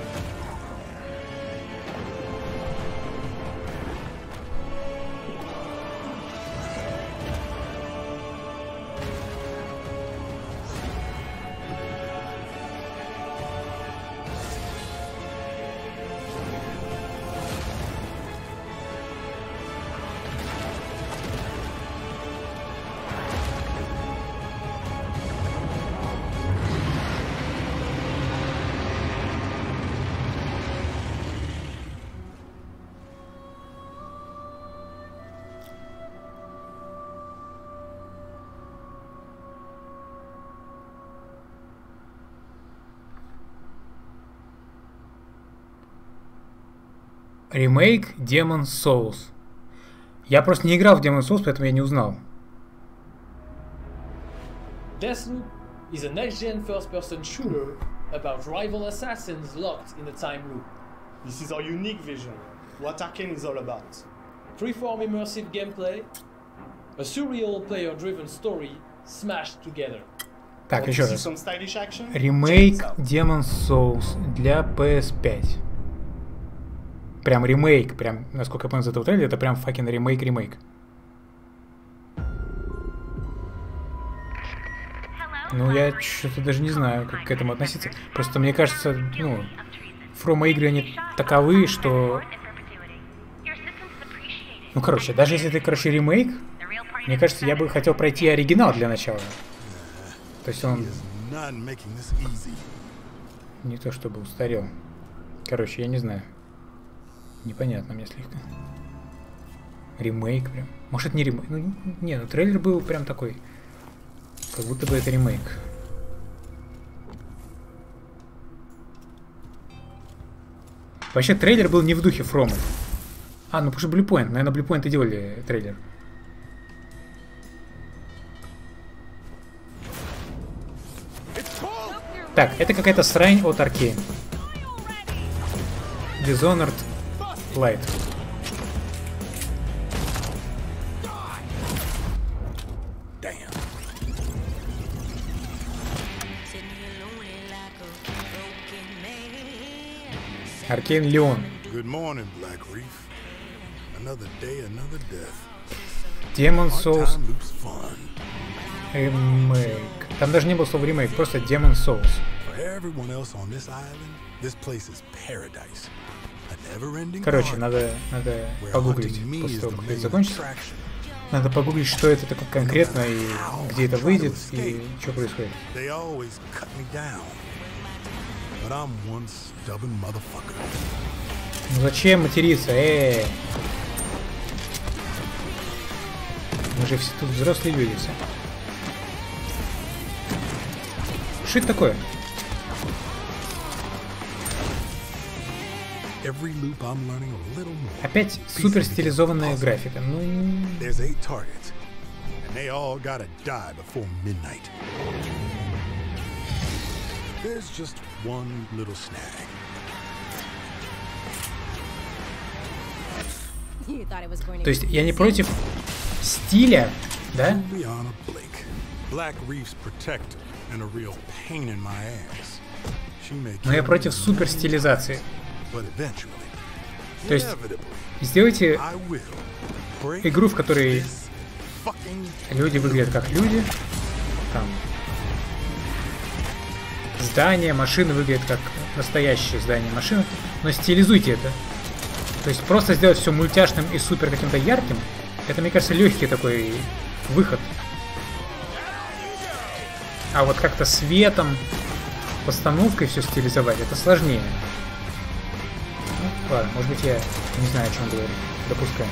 Ремейк Demon's Souls. Я просто не играл в Demon's Souls, поэтому я не узнал. Deathloop is a next-gen first-person shooter about rival assassins locked in a time loop. This is our unique vision, what Arkane is all about. Freeform immersive gameplay, a surreal player-driven story smashed together. Так, еще раз. Ремейк Demon's Souls для PS5. Прям ремейк, прям, насколько я понял из этого трейлера, это прям факин ремейк-ремейк. Ну, я что-то даже не знаю, как к этому относиться. Просто мне кажется, ну, фрома игры, они таковы, что... Ну, короче, даже если это, короче, ремейк, мне кажется, я бы хотел пройти оригинал для начала. То есть он не то чтобы устарел. Короче, я не знаю. Непонятно мне слегка. Ремейк прям. Может, это не ремейк? Ну, не, ну трейлер был прям такой. Как будто бы это ремейк. Вообще, трейлер был не в духе Фрома. А, ну потому что Bluepoint. Наверное, Bluepoint и делали трейлер. Так, это какая-то срань от Arkane. Dishonored Light. Аркейн Леон. Demon Souls ремейк. Там даже не было слова ремейк, просто Demon Souls. Короче, надо, надо погуглить после того, как это закончится. Надо погуглить, что это такое конкретно и где это выйдет и что происходит. Ну зачем материться? Э, мы же все тут взрослые люди все. Что это такое? Опять супер стилизованная графика. Ну, There's just one little snag. То есть я не против стиля, да? Juliana Blake, Black Reef's protector, and a real pain in my ass. She may Но я против me, То есть сделайте игру, в которой люди выглядят как люди, там здания, машины выглядят как настоящие здания машины, но стилизуйте это. То есть просто сделать все мультяшным и супер каким-то ярким, это, мне кажется, легкий такой выход. А вот как-то светом, постановкой все стилизовать, это сложнее. Ладно, может быть я не знаю, о чем говорю. Допускаю.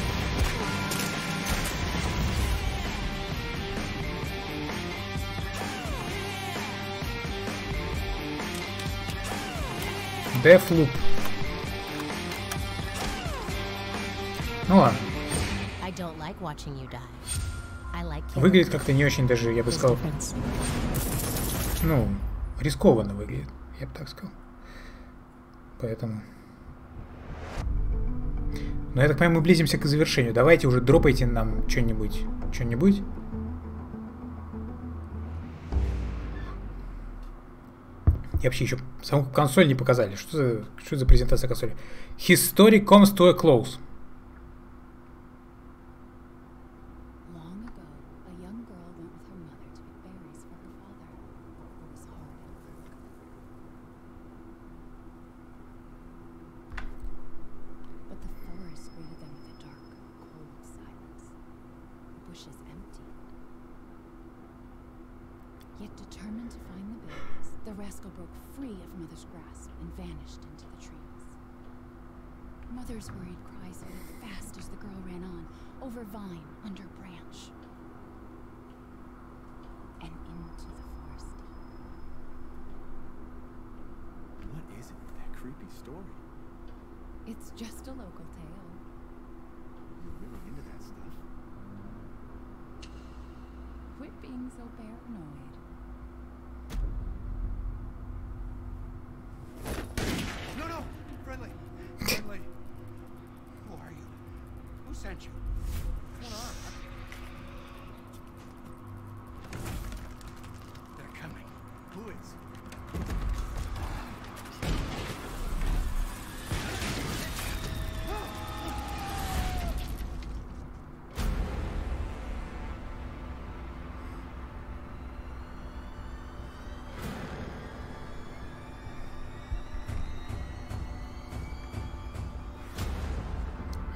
Deathloop. Ну ладно. Выглядит как-то не очень даже, я бы сказал, ну, рискованно выглядит, я бы так сказал. Поэтому... Но я так понимаю, мы близимся к завершению. Давайте уже дропайте нам что-нибудь. Что-нибудь. И вообще еще саму консоль не показали. Что за, что за презентация консоли? History comes to a close.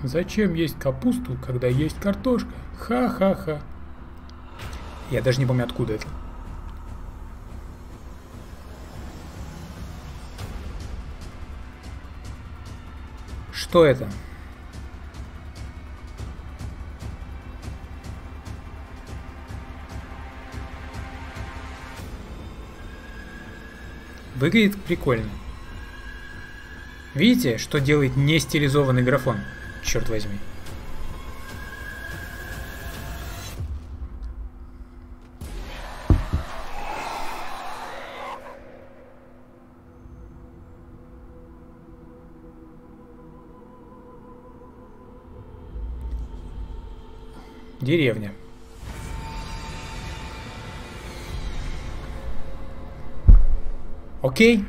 Зачем есть капусту, когда есть картошка? Ха-ха-ха. Я даже не помню, откуда это. Что это? Выглядит прикольно. Видите, что делает не стилизованный графон? Черт возьми. Деревня. Окей.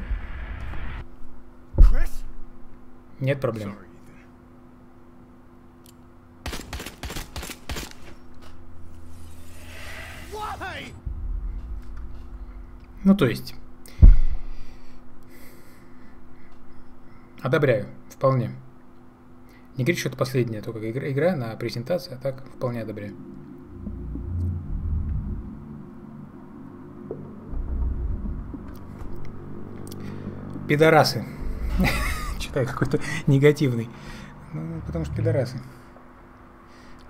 Нет проблем. Ну, то есть... Одобряю, вполне. Не говорит, что это последняя только игра, игра на презентации, а так вполне одобряю. Пидорасы. <laughs> Читаю какой-то негативный. Ну, потому что пидорасы.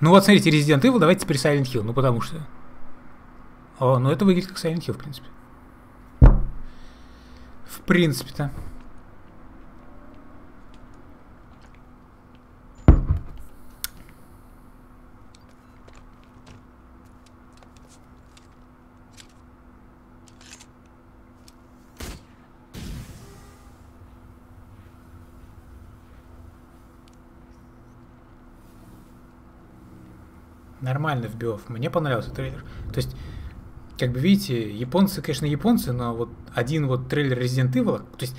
Ну вот, смотрите, Resident Evil, давайте теперь Silent Hill. Ну, потому что... О, ну это выглядит как Silent Hill, в принципе. В принципе-то. Нормально вбив. Мне понравился трейлер. То есть, как бы видите, японцы, конечно, японцы, но вот один вот трейлер Resident Evil, то есть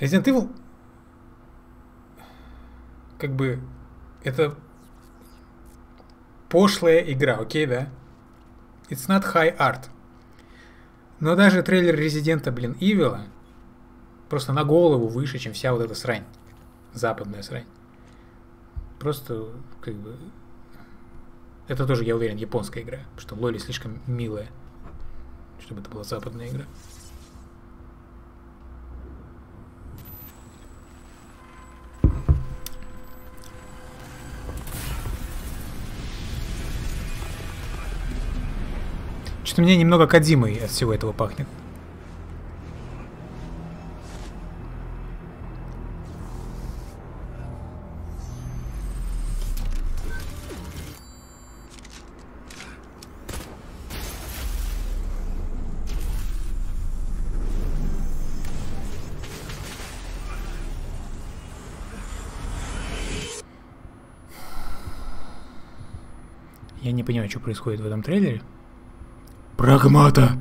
Resident Evil, как бы, это пошлая игра, окей, да? It's not high art. Но даже трейлер Резидента, блин, Ивила просто на голову выше, чем вся вот эта срань. Западная срань. Просто, как бы, это тоже, я уверен, японская игра, потому что Лоли слишком милая, чтобы это была западная игра. Что-то мне немного Кадимой от всего этого пахнет. понимаю, что происходит в этом трейлере. Прагмата!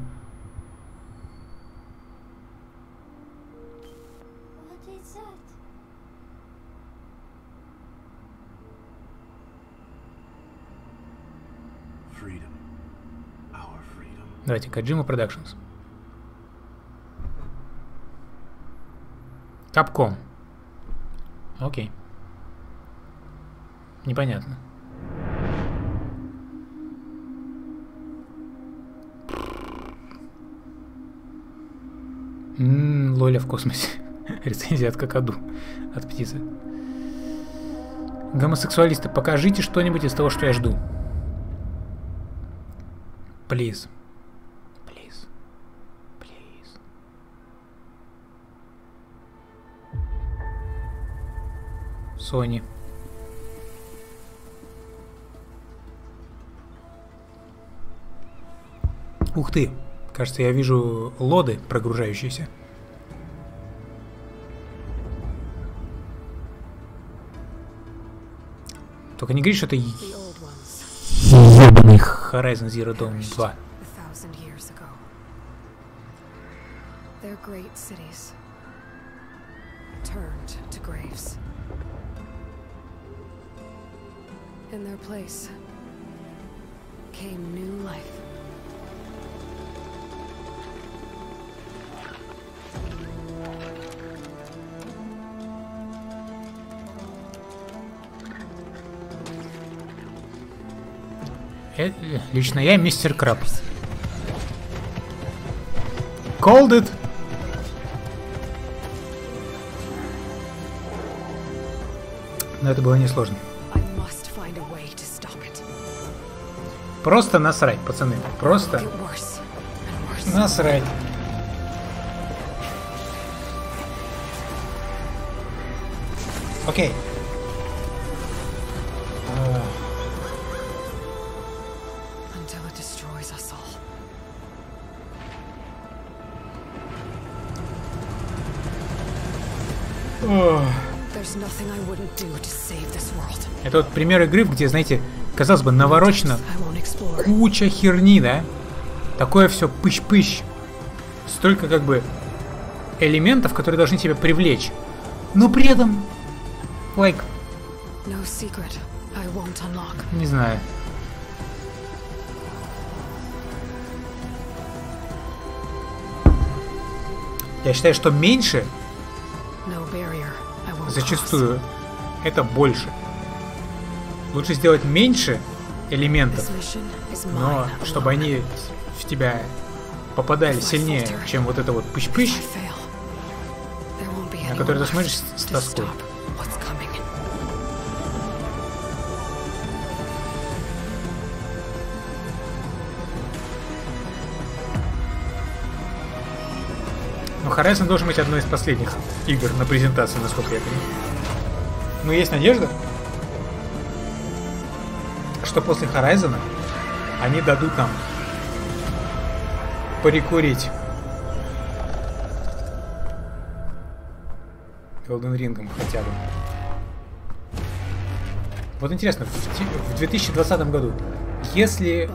Давайте, Каджима Продакшнс. Капком. Окей. Непонятно. Ммм, Лоля в космосе. <laughs> Рецензия от Какаду. От птицы. Гомосексуалисты, покажите что-нибудь из того, что я жду. Please. Please. Please. Sony. Ух ты! Кажется, я вижу лоды прогружающиеся. Только не говори, что это ебаный Horizon Zero Dawn 2. a thousand years ago. Their great cities turned to graves. In their place came new лично я мистер Краб. Called it. Но это было несложно. Просто насрать, пацаны. Просто насрать. Окей. А, Это вот пример игры, где, знаете, казалось бы, наворочено куча херни, да? Такое все пыщ-пыщ. Столько как бы элементов, которые должны тебя привлечь. Но при этом, like, won't unlock. не знаю. Я считаю, что меньше Зачастую это больше. Лучше сделать меньше элементов, но чтобы они в тебя попадали сильнее, чем вот это вот пыщ-пыщ, на который ты смотришь с тоской. Horizon должен быть одной из последних игр на презентации, насколько я понимаю. Но есть надежда, что после Horizon они дадут нам порекурить Elden Ring хотя бы. Вот интересно, в, в 2020 году, если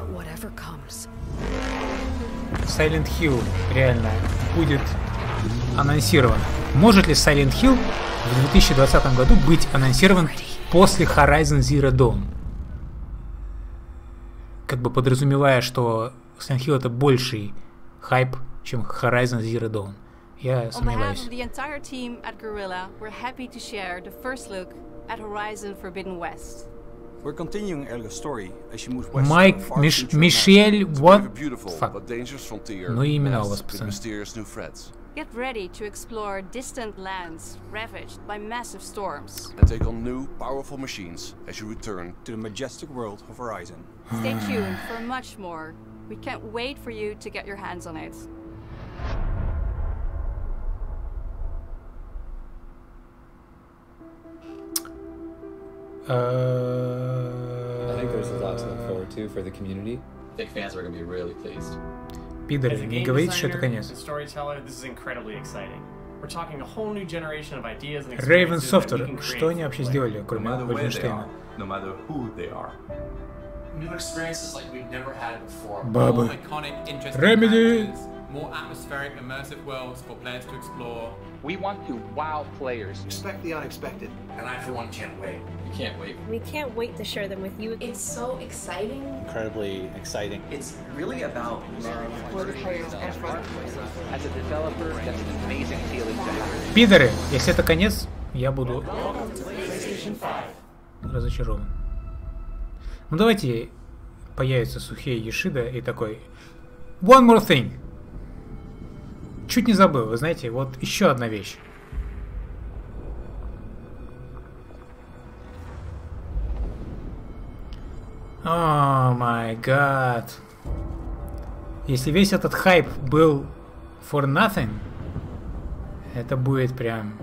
Silent Hill реально будет анонсирован. Может ли Silent Hill в 2020 году быть анонсирован после Horizon Zero Dawn? Как бы подразумевая, что Silent Hill это больший хайп, чем Horizon Zero Dawn. Я сомневаюсь. Майк, Миш- Мишель, beautiful Fuck. Ну и имена у вас, пацаны. Mysterious new threats. Get ready to explore distant lands ravaged by massive storms. And take on new, powerful machines as you return to the majestic world of Horizon. Stay tuned for much more. We can't wait for you to get your hands on it. Uh... I think there's a lot to look forward to for the community. Big fans are going to be really pleased. Пидоры, не говорите, что это конец. Raven Software, что они вообще сделали, кроме Вольфенштейна? Бабы. Remedy. More atmospheric, immersive worlds for players to explore. We want to wow players. Expect the unexpected. And I, for one, can't wait. You can't wait. We can't wait to share them with you. It's so exciting. Incredibly exciting. It's really about love. As a developer, that's an amazing feeling to have. Пидоры, если это конец, я буду разочарован. Ну давайте появится Сухей Ешида и такой One more thing. Чуть не забыл, вы знаете, вот еще одна вещь. О май гад. Если весь этот хайп был for nothing, это будет прям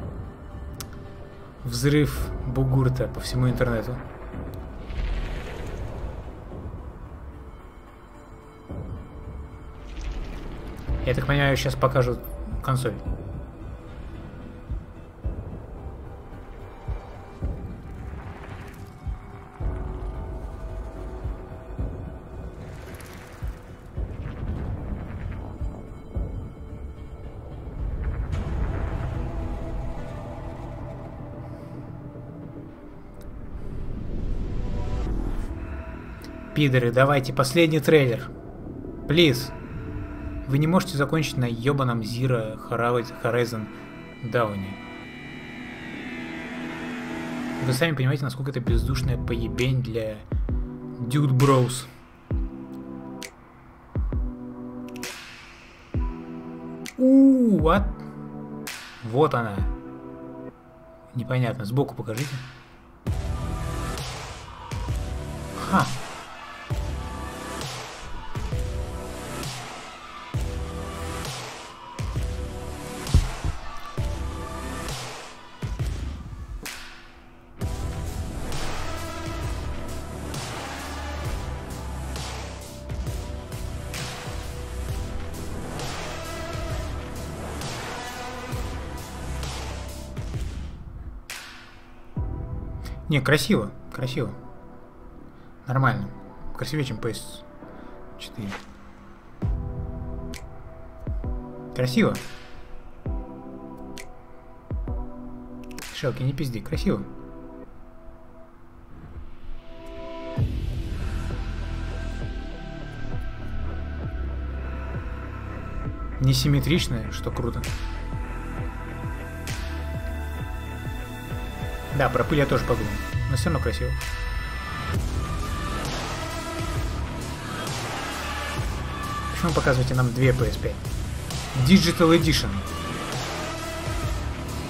взрыв бугурта по всему интернету. Я так понимаю, сейчас покажут консоль. Пидоры, давайте последний трейлер. Плиз. Вы не можете закончить на ебаном Zero Horizon Дауни. Вы сами понимаете, насколько это бездушная поебень для Dude Bros. У, what? Вот она. Непонятно. Сбоку покажите. Не, красиво, красиво. Нормально. Красивее, чем PS4. Красиво. Шелки, не пизди, красиво. Несимметричное, что круто. Да, про пыль я тоже подумал. Но все равно красиво. Почему показываете нам две PS5? Digital Edition.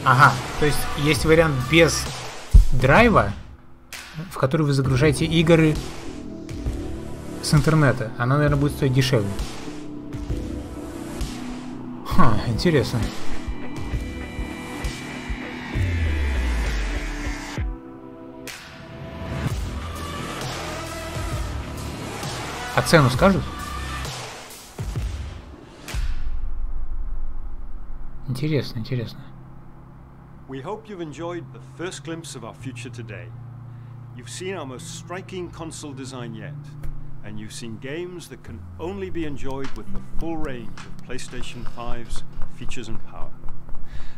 Ага, то есть есть вариант без драйва, в который вы загружаете игры с интернета. Она, наверное, будет стоить дешевле. Ха, интересно. А цену скажут? Интересно, интересно. We hope you've enjoyed the first glimpse of our future today. You've seen our most striking console design yet, and you've seen games that can only be enjoyed with the full range of PlayStation 5's features and power.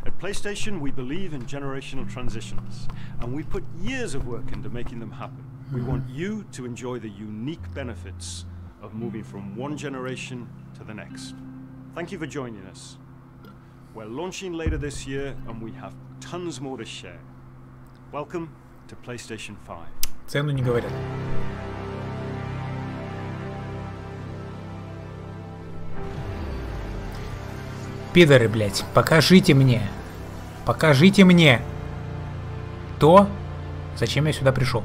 At PlayStation, we believe in generational transitions, and we put years of work into making them happen. We want you to enjoy the unique benefits of moving from one generation to the next. Thank you for joining us. We're launching later this year, and we have tons more to share. Welcome to PlayStation 5. Цену не говорят. Пидоры, блядь, покажите мне. Покажите мне то, зачем я сюда пришел.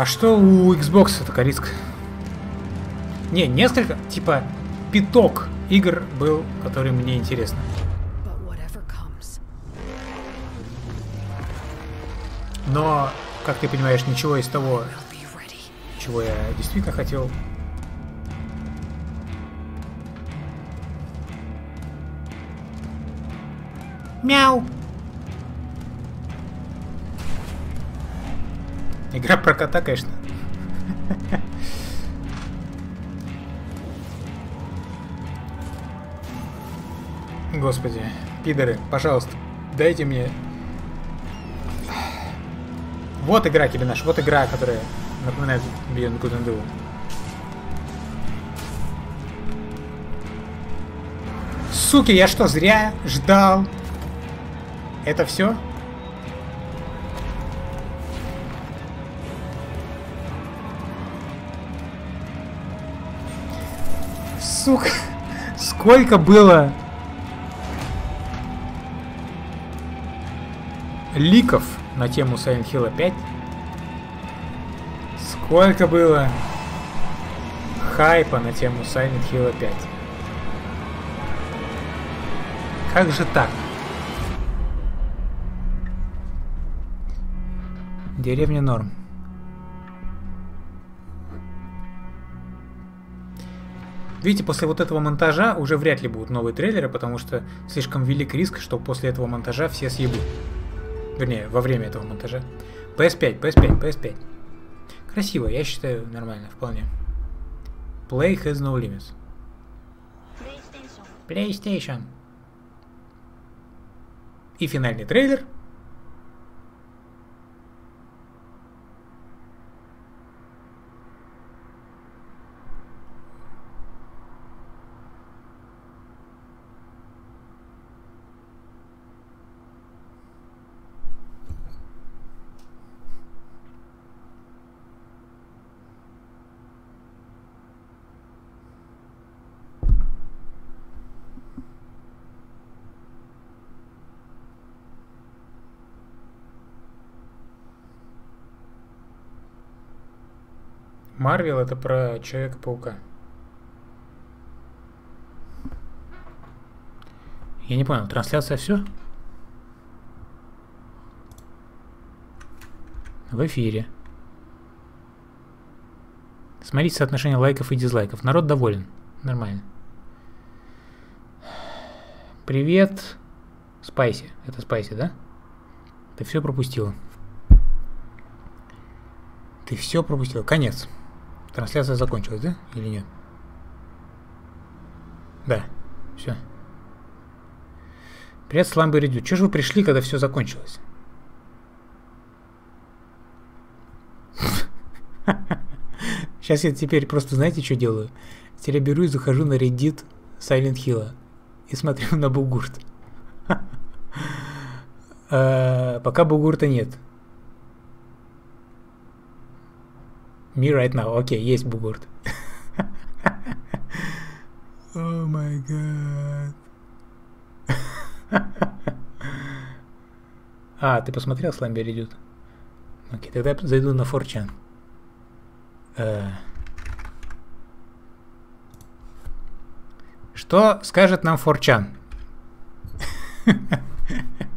А что у Xbox это риск? Не, несколько, типа, пяток игр был, которые мне интересны. Но, как ты понимаешь, ничего из того, чего я действительно хотел, Мяу. Игра про кота, конечно. Господи, пидоры, пожалуйста, дайте мне... Вот игра, Кибинаш, вот игра, которая напоминает Beyond Good and Evil. Суки, я что, зря ждал? Это все? Сука, сколько было ликов на тему Silent Hill 5? Сколько было хайпа на тему Silent Hill 5? Как же так? Деревня Норм. Видите, после вот этого монтажа уже вряд ли будут новые трейлеры, потому что слишком велик риск, что после этого монтажа все съебут. Вернее, во время этого монтажа. PS5, PS5, PS5. Красиво, я считаю, нормально, вполне. Play has no limits. PlayStation. И финальный трейлер. Марвел это про Человека-паука. Я не понял, трансляция все? В эфире. Смотрите соотношение лайков и дизлайков. Народ доволен. Нормально. Привет, Спайси. Это Спайси, да? Ты все пропустила. Ты все пропустила. Конец. Трансляция закончилась, да? Или нет? Да. Все. Привет, Сламбер идет. Чего же вы пришли, когда все закончилось? <laughs> Сейчас я теперь просто, знаете, что делаю? Теперь беру и захожу на Reddit Silent Hill и смотрю <laughs> на бугурт. <laughs> Пока бугурта нет. Me right now. Окей, okay, есть бугурт. О май гад. А, ты посмотрел Сламбер идет? Окей, тогда я зайду на Форчан. Что скажет нам Форчан? <laughs>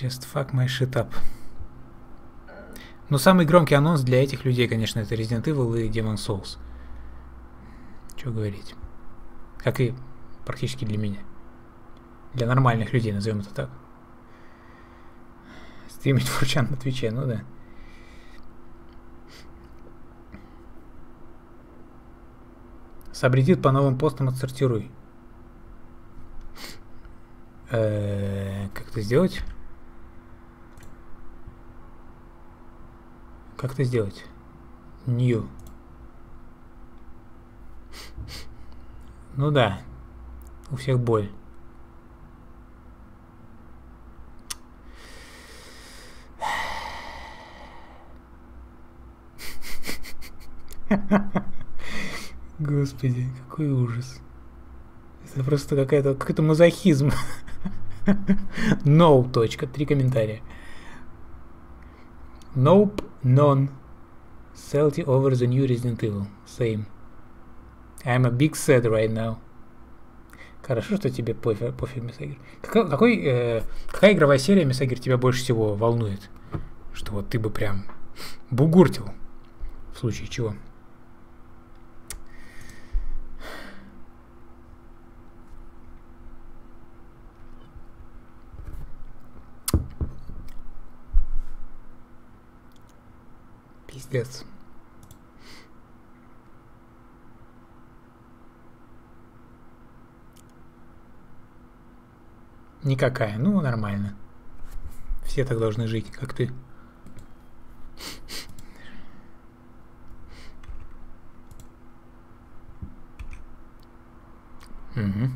Just fuck my shit up. Но самый громкий анонс для этих людей, конечно, это Resident Evil и Demon Souls. Что говорить. Как и практически для меня. Для нормальных людей, назовем это так. Стримить <laughs> фурчан на Твиче, ну да. Сабредит по новым постам отсортируй. Э -э, как это сделать? Как это сделать? New. Ну да. У всех боль. Господи, какой ужас. Это просто какая-то какой-то мазохизм. <laughs> No. Точка. Три комментария. Nope, none. Salty over the new Resident Evil. Same. I'm a big sad right now. Хорошо, что тебе пофиг, пофиг Мисагир. Какой, какой, э, какая игровая серия, Мисагир, тебя больше всего волнует? Что вот ты бы прям бугуртил в случае чего? Пиздец. Никакая. Ну, нормально. Все так должны жить, как ты. Угу.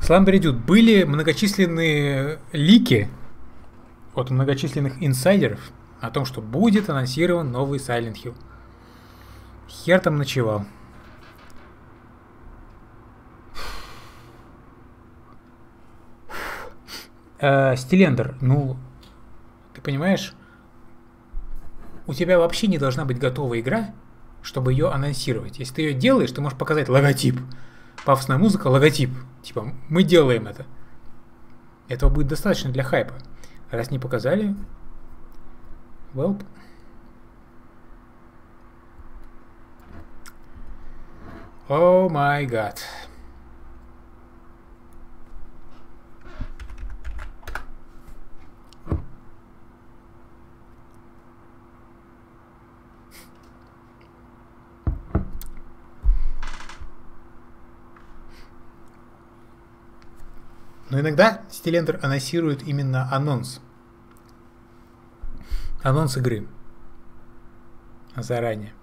Слам Бредют. Были многочисленные лики от многочисленных инсайдеров о том, что будет анонсирован новый Silent Hill. Хер там ночевал. Э, Стилендер, ну, ты понимаешь, у тебя вообще не должна быть готова игра, чтобы ее анонсировать. Если ты ее делаешь, ты можешь показать логотип. Пафосная музыка, логотип. Типа, мы делаем это. Этого будет достаточно для хайпа. Раз не показали, well. О май гад. Но иногда Стилендер анонсирует именно анонс. Анонс игры. Заранее.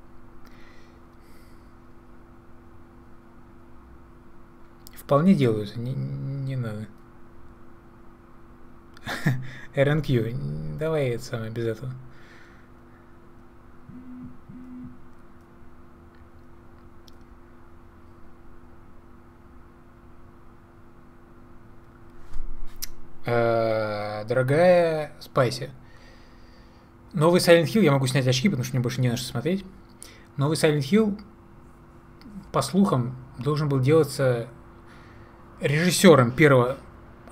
Вполне делают, не, не надо. <laughs> RNQ, давай это самое без этого. Дорогая Спайси, новый Silent Hill, я могу снять очки, потому что мне больше не на что смотреть. Новый Silent Hill, по слухам, должен был делаться режиссером первого,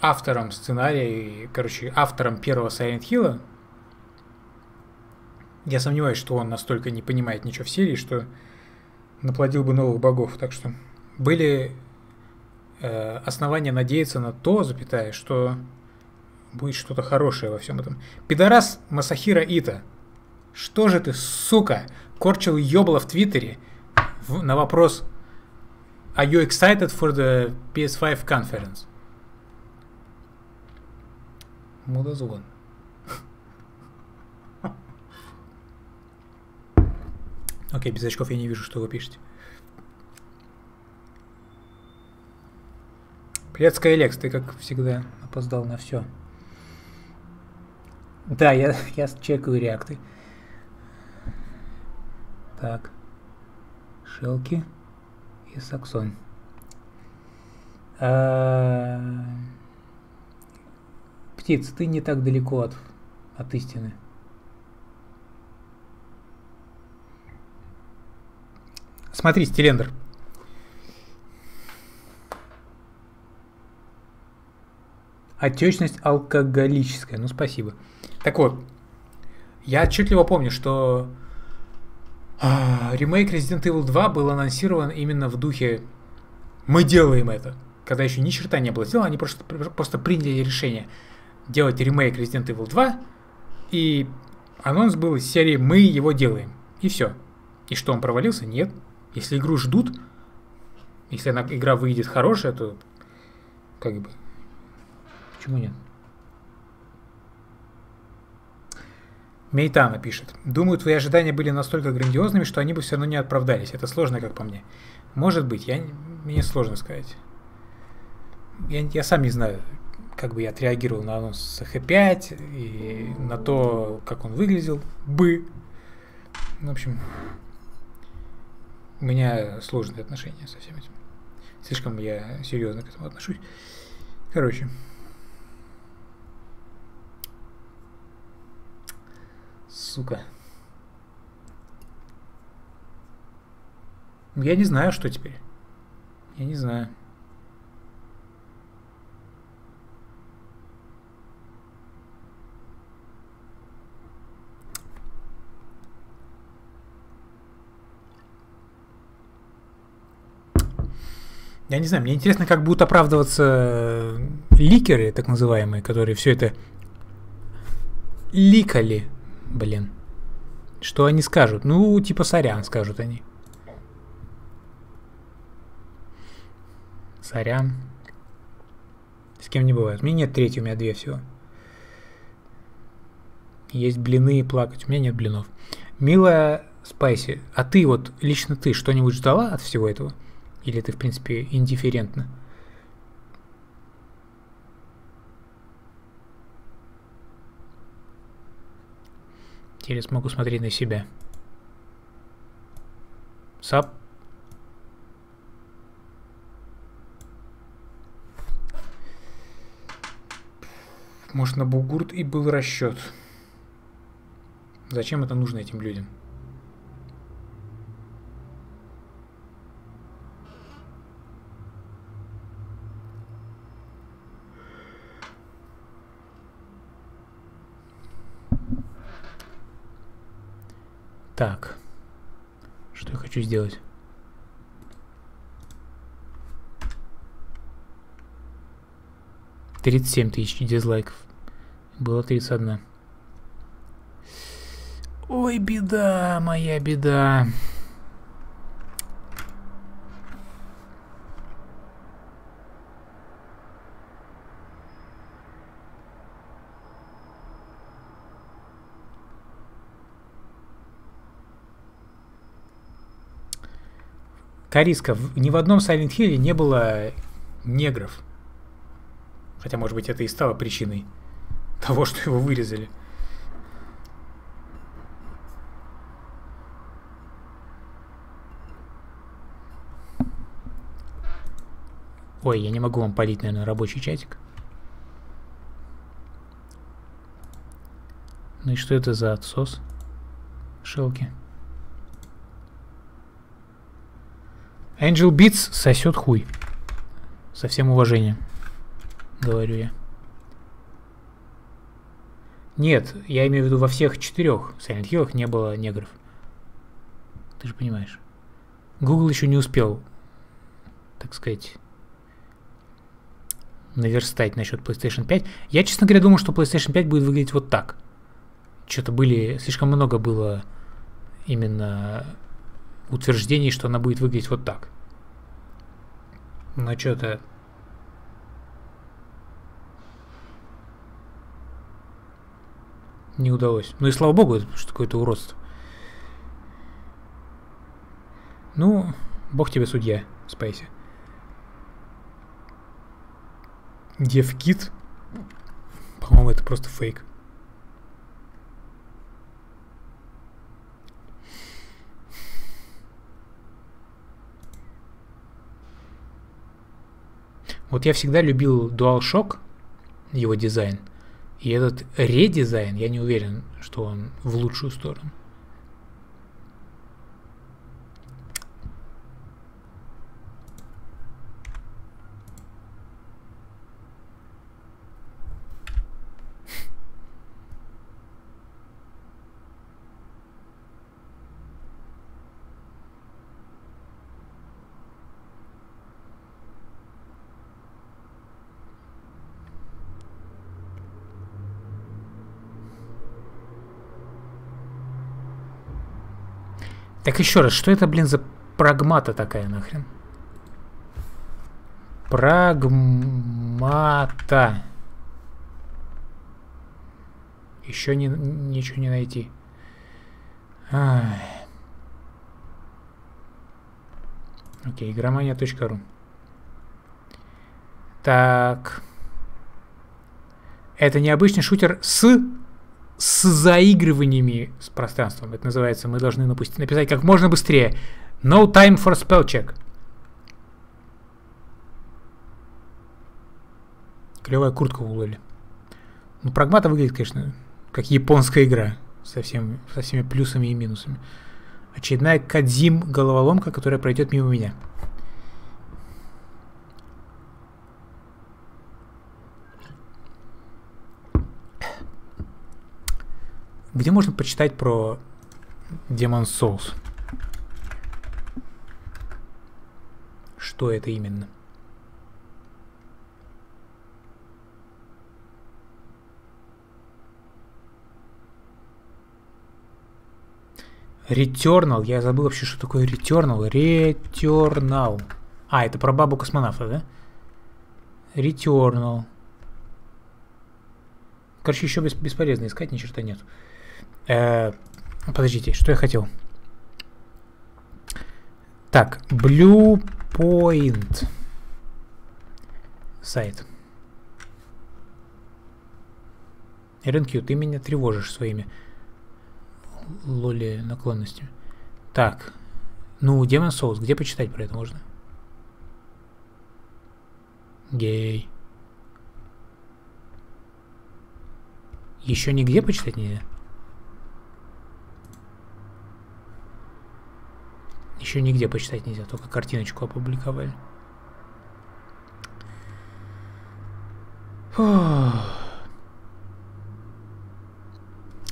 автором сценария, и, короче, автором первого Silent Hill. Я сомневаюсь, что он настолько не понимает ничего в серии, что наплодил бы новых богов. Так что были э, основания надеяться на то, запятая, что будет что-то хорошее во всем этом. Пидорас Масахира Ита. Что же ты, сука, корчил ёбла в Твиттере в, на вопрос Are you excited for the PS5 conference? Мудозвон. Окей, без очков я не вижу, что вы пишете. Привет, Скайлекс, ты как всегда опоздал на все. Да, я, я чекаю реакты. Так. Шелки и Саксон. А... Птиц, ты не так далеко от, от истины. Смотри, Стилендер. Отечность алкоголическая. Ну, спасибо. Так вот, я отчетливо помню, что а, ремейк Resident Evil 2 был анонсирован именно в духе «Мы делаем это». Когда еще ни черта не было сделано, они просто, просто приняли решение делать ремейк Resident Evil 2, и анонс был из серии «Мы его делаем». И все. И что, он провалился? Нет. Если игру ждут, если она, игра выйдет хорошая, то как бы... Почему нет? Мейтана пишет. Думаю, твои ожидания были настолько грандиозными, что они бы все равно не оправдались. Это сложно, как по мне. Может быть, я, мне сложно сказать. Я, я сам не знаю, как бы я отреагировал на анонс х5 и на то, как он выглядел бы. В общем, у меня сложные отношения со всем этим. Слишком я серьезно к этому отношусь. Короче. Сука. Я не знаю, что теперь. Я не знаю. Я не знаю, мне интересно, как будут оправдываться ликеры, так называемые, которые все это ликали, блин. Что они скажут? Ну, типа сорян, скажут они. Сорян. С кем не бывает. У меня нет третьей, у меня две всего. Есть блины и плакать. У меня нет блинов. Милая Спайси, а ты вот, лично ты, что-нибудь ждала от всего этого? Или ты, в принципе, индифферентна? Теперь смогу смотреть на себя. Сап. Может, на бугурт и был расчет. Зачем это нужно этим людям? Так. Что я хочу сделать? Тридцать семь тысяч дизлайков. Было тридцать одна. Ой, беда, моя беда. Кариска, ни в одном Silent Hill не было негров. Хотя, может быть, это и стало причиной того, что его вырезали. Ой, я не могу вам полить, наверное, рабочий чатик. Ну и что это за отсос? Шелки. Angel Beats сосет хуй. Со всем уважением. Говорю я. Нет, я имею в виду во всех четырех Silent Hill не было негров. Ты же понимаешь. Google еще не успел, так сказать, наверстать насчет PlayStation 5. Я, честно говоря, думал, что PlayStation 5 будет выглядеть вот так. Что-то были, слишком много было именно утверждений, что она будет выглядеть вот так. Но что-то... Не удалось. Ну и слава богу, это что какое-то уродство. Ну, бог тебе судья, Спайси. Девкит? По-моему, это просто фейк. Вот я всегда любил DualShock, его дизайн. И этот редизайн, я не уверен, что он в лучшую сторону. Так еще раз, что это, блин, за прагмата такая нахрен? Прагмата. Еще не, ничего не найти. Ай. Окей, игромания.ру Так. Это необычный шутер с с заигрываниями с пространством. Это называется, мы должны напустить, написать как можно быстрее. No time for spell check. Клевая куртка у Лоли. Ну, прагмата выглядит, конечно, как японская игра. Со, всем, со всеми плюсами и минусами. Очередная Кадзим головоломка, которая пройдет мимо меня. Где можно почитать про Demon Souls? Что это именно? Returnal. Я забыл вообще, что такое Returnal. Returnal. А, это про бабу космонавта, да? Returnal. Короче, еще бес бесполезно искать, ни черта нет. Э подождите, что я хотел? Так, Blue Point. Сайт. RNQ, ты меня тревожишь своими лоли наклонностями. Так. Ну, Demon Souls, где почитать про это можно? Гей. Еще нигде почитать нельзя? Еще нигде почитать нельзя, только картиночку опубликовали.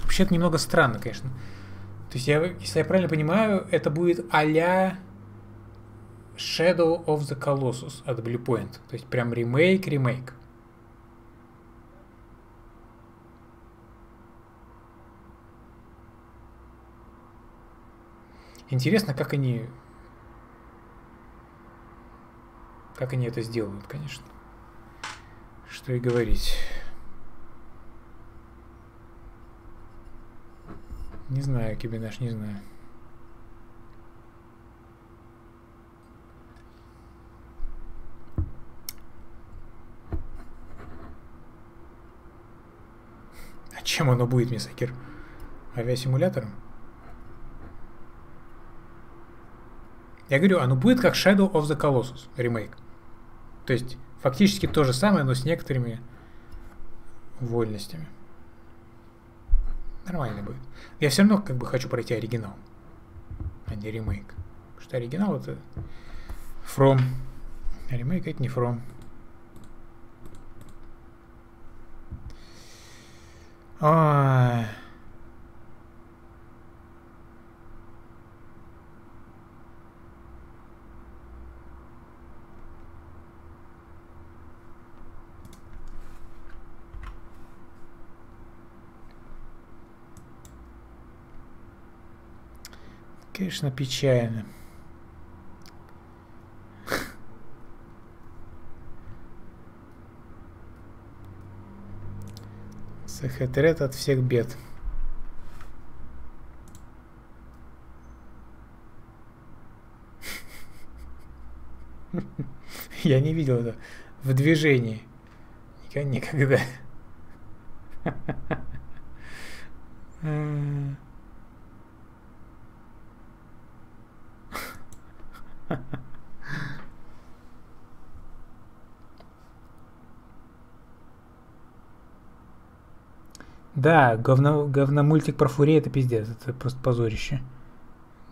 Вообще-то немного странно, конечно. То есть, я, если я правильно понимаю, это будет а-ля Shadow of the Colossus от Bluepoint. То есть, прям ремейк-ремейк. Интересно, как они... Как они это сделают, конечно. Что и говорить. Не знаю, Кибинаш, не знаю. А чем оно будет, Мисакир? Авиасимулятором? Я говорю, оно будет как Shadow of the Colossus ремейк. То есть, фактически то же самое, но с некоторыми вольностями. Нормально будет. Я все равно как бы хочу пройти оригинал, а не ремейк. Потому что оригинал это From. А ремейк это не From. Ой. Конечно, печально. Сахетрет от всех бед. Я не видел это в движении. Никогда. <laughs> Да, говно, говномультик про Фури это пиздец, это просто позорище.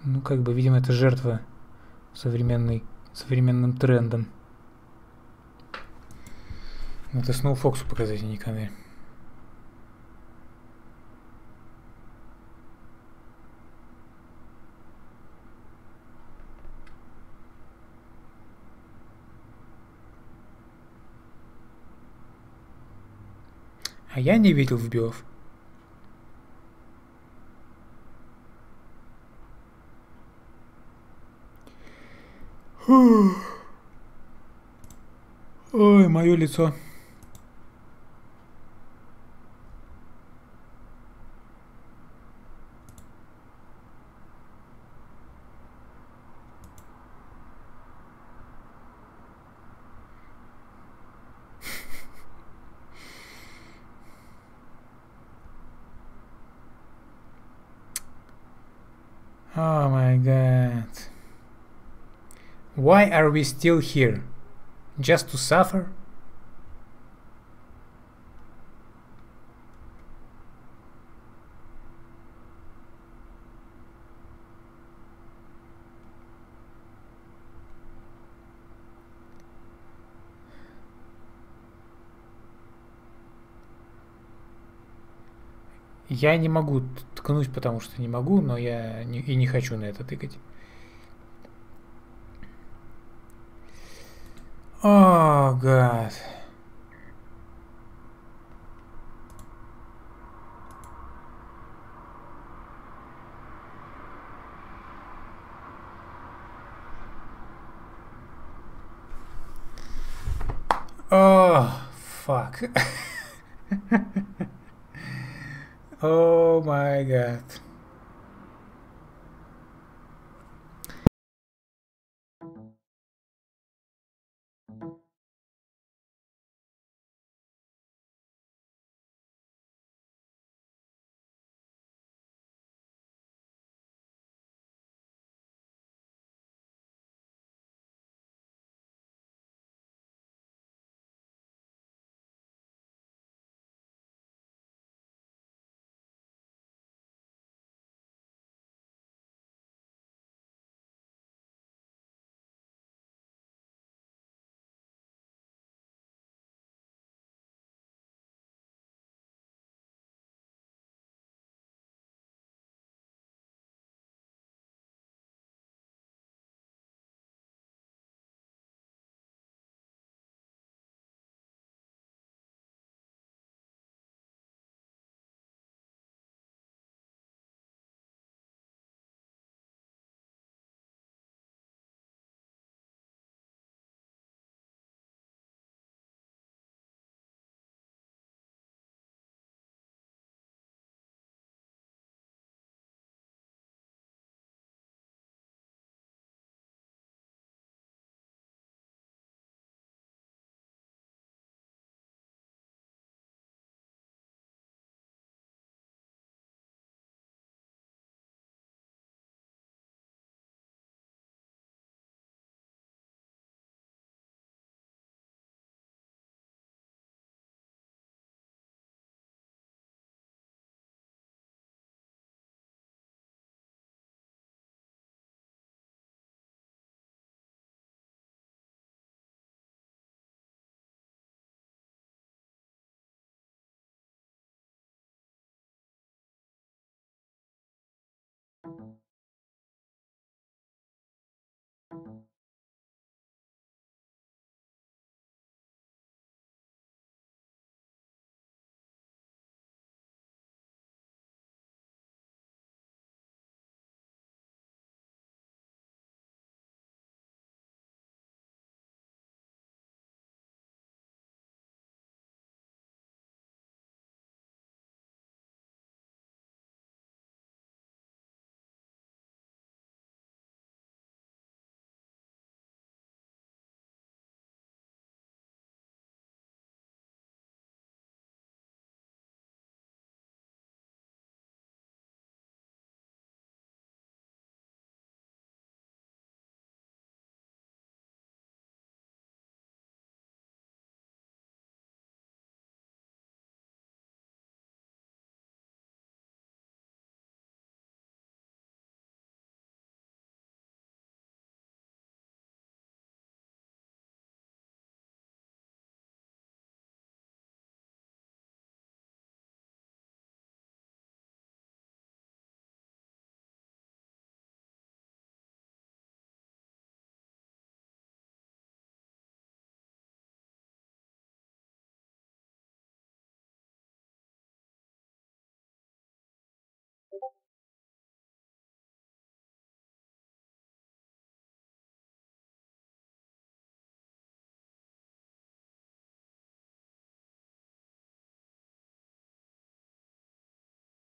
Ну, как бы, видимо, это жертва современной, современным трендом. Надо Сноу Фоксу показать, а не канале. А я не видел в. Ой, мое лицо. are we still here? Just to suffer? Я не могу ткнуть, потому что не могу, но я не, и не хочу на это тыкать. Oh, God. Oh, fuck. <laughs> oh my god. you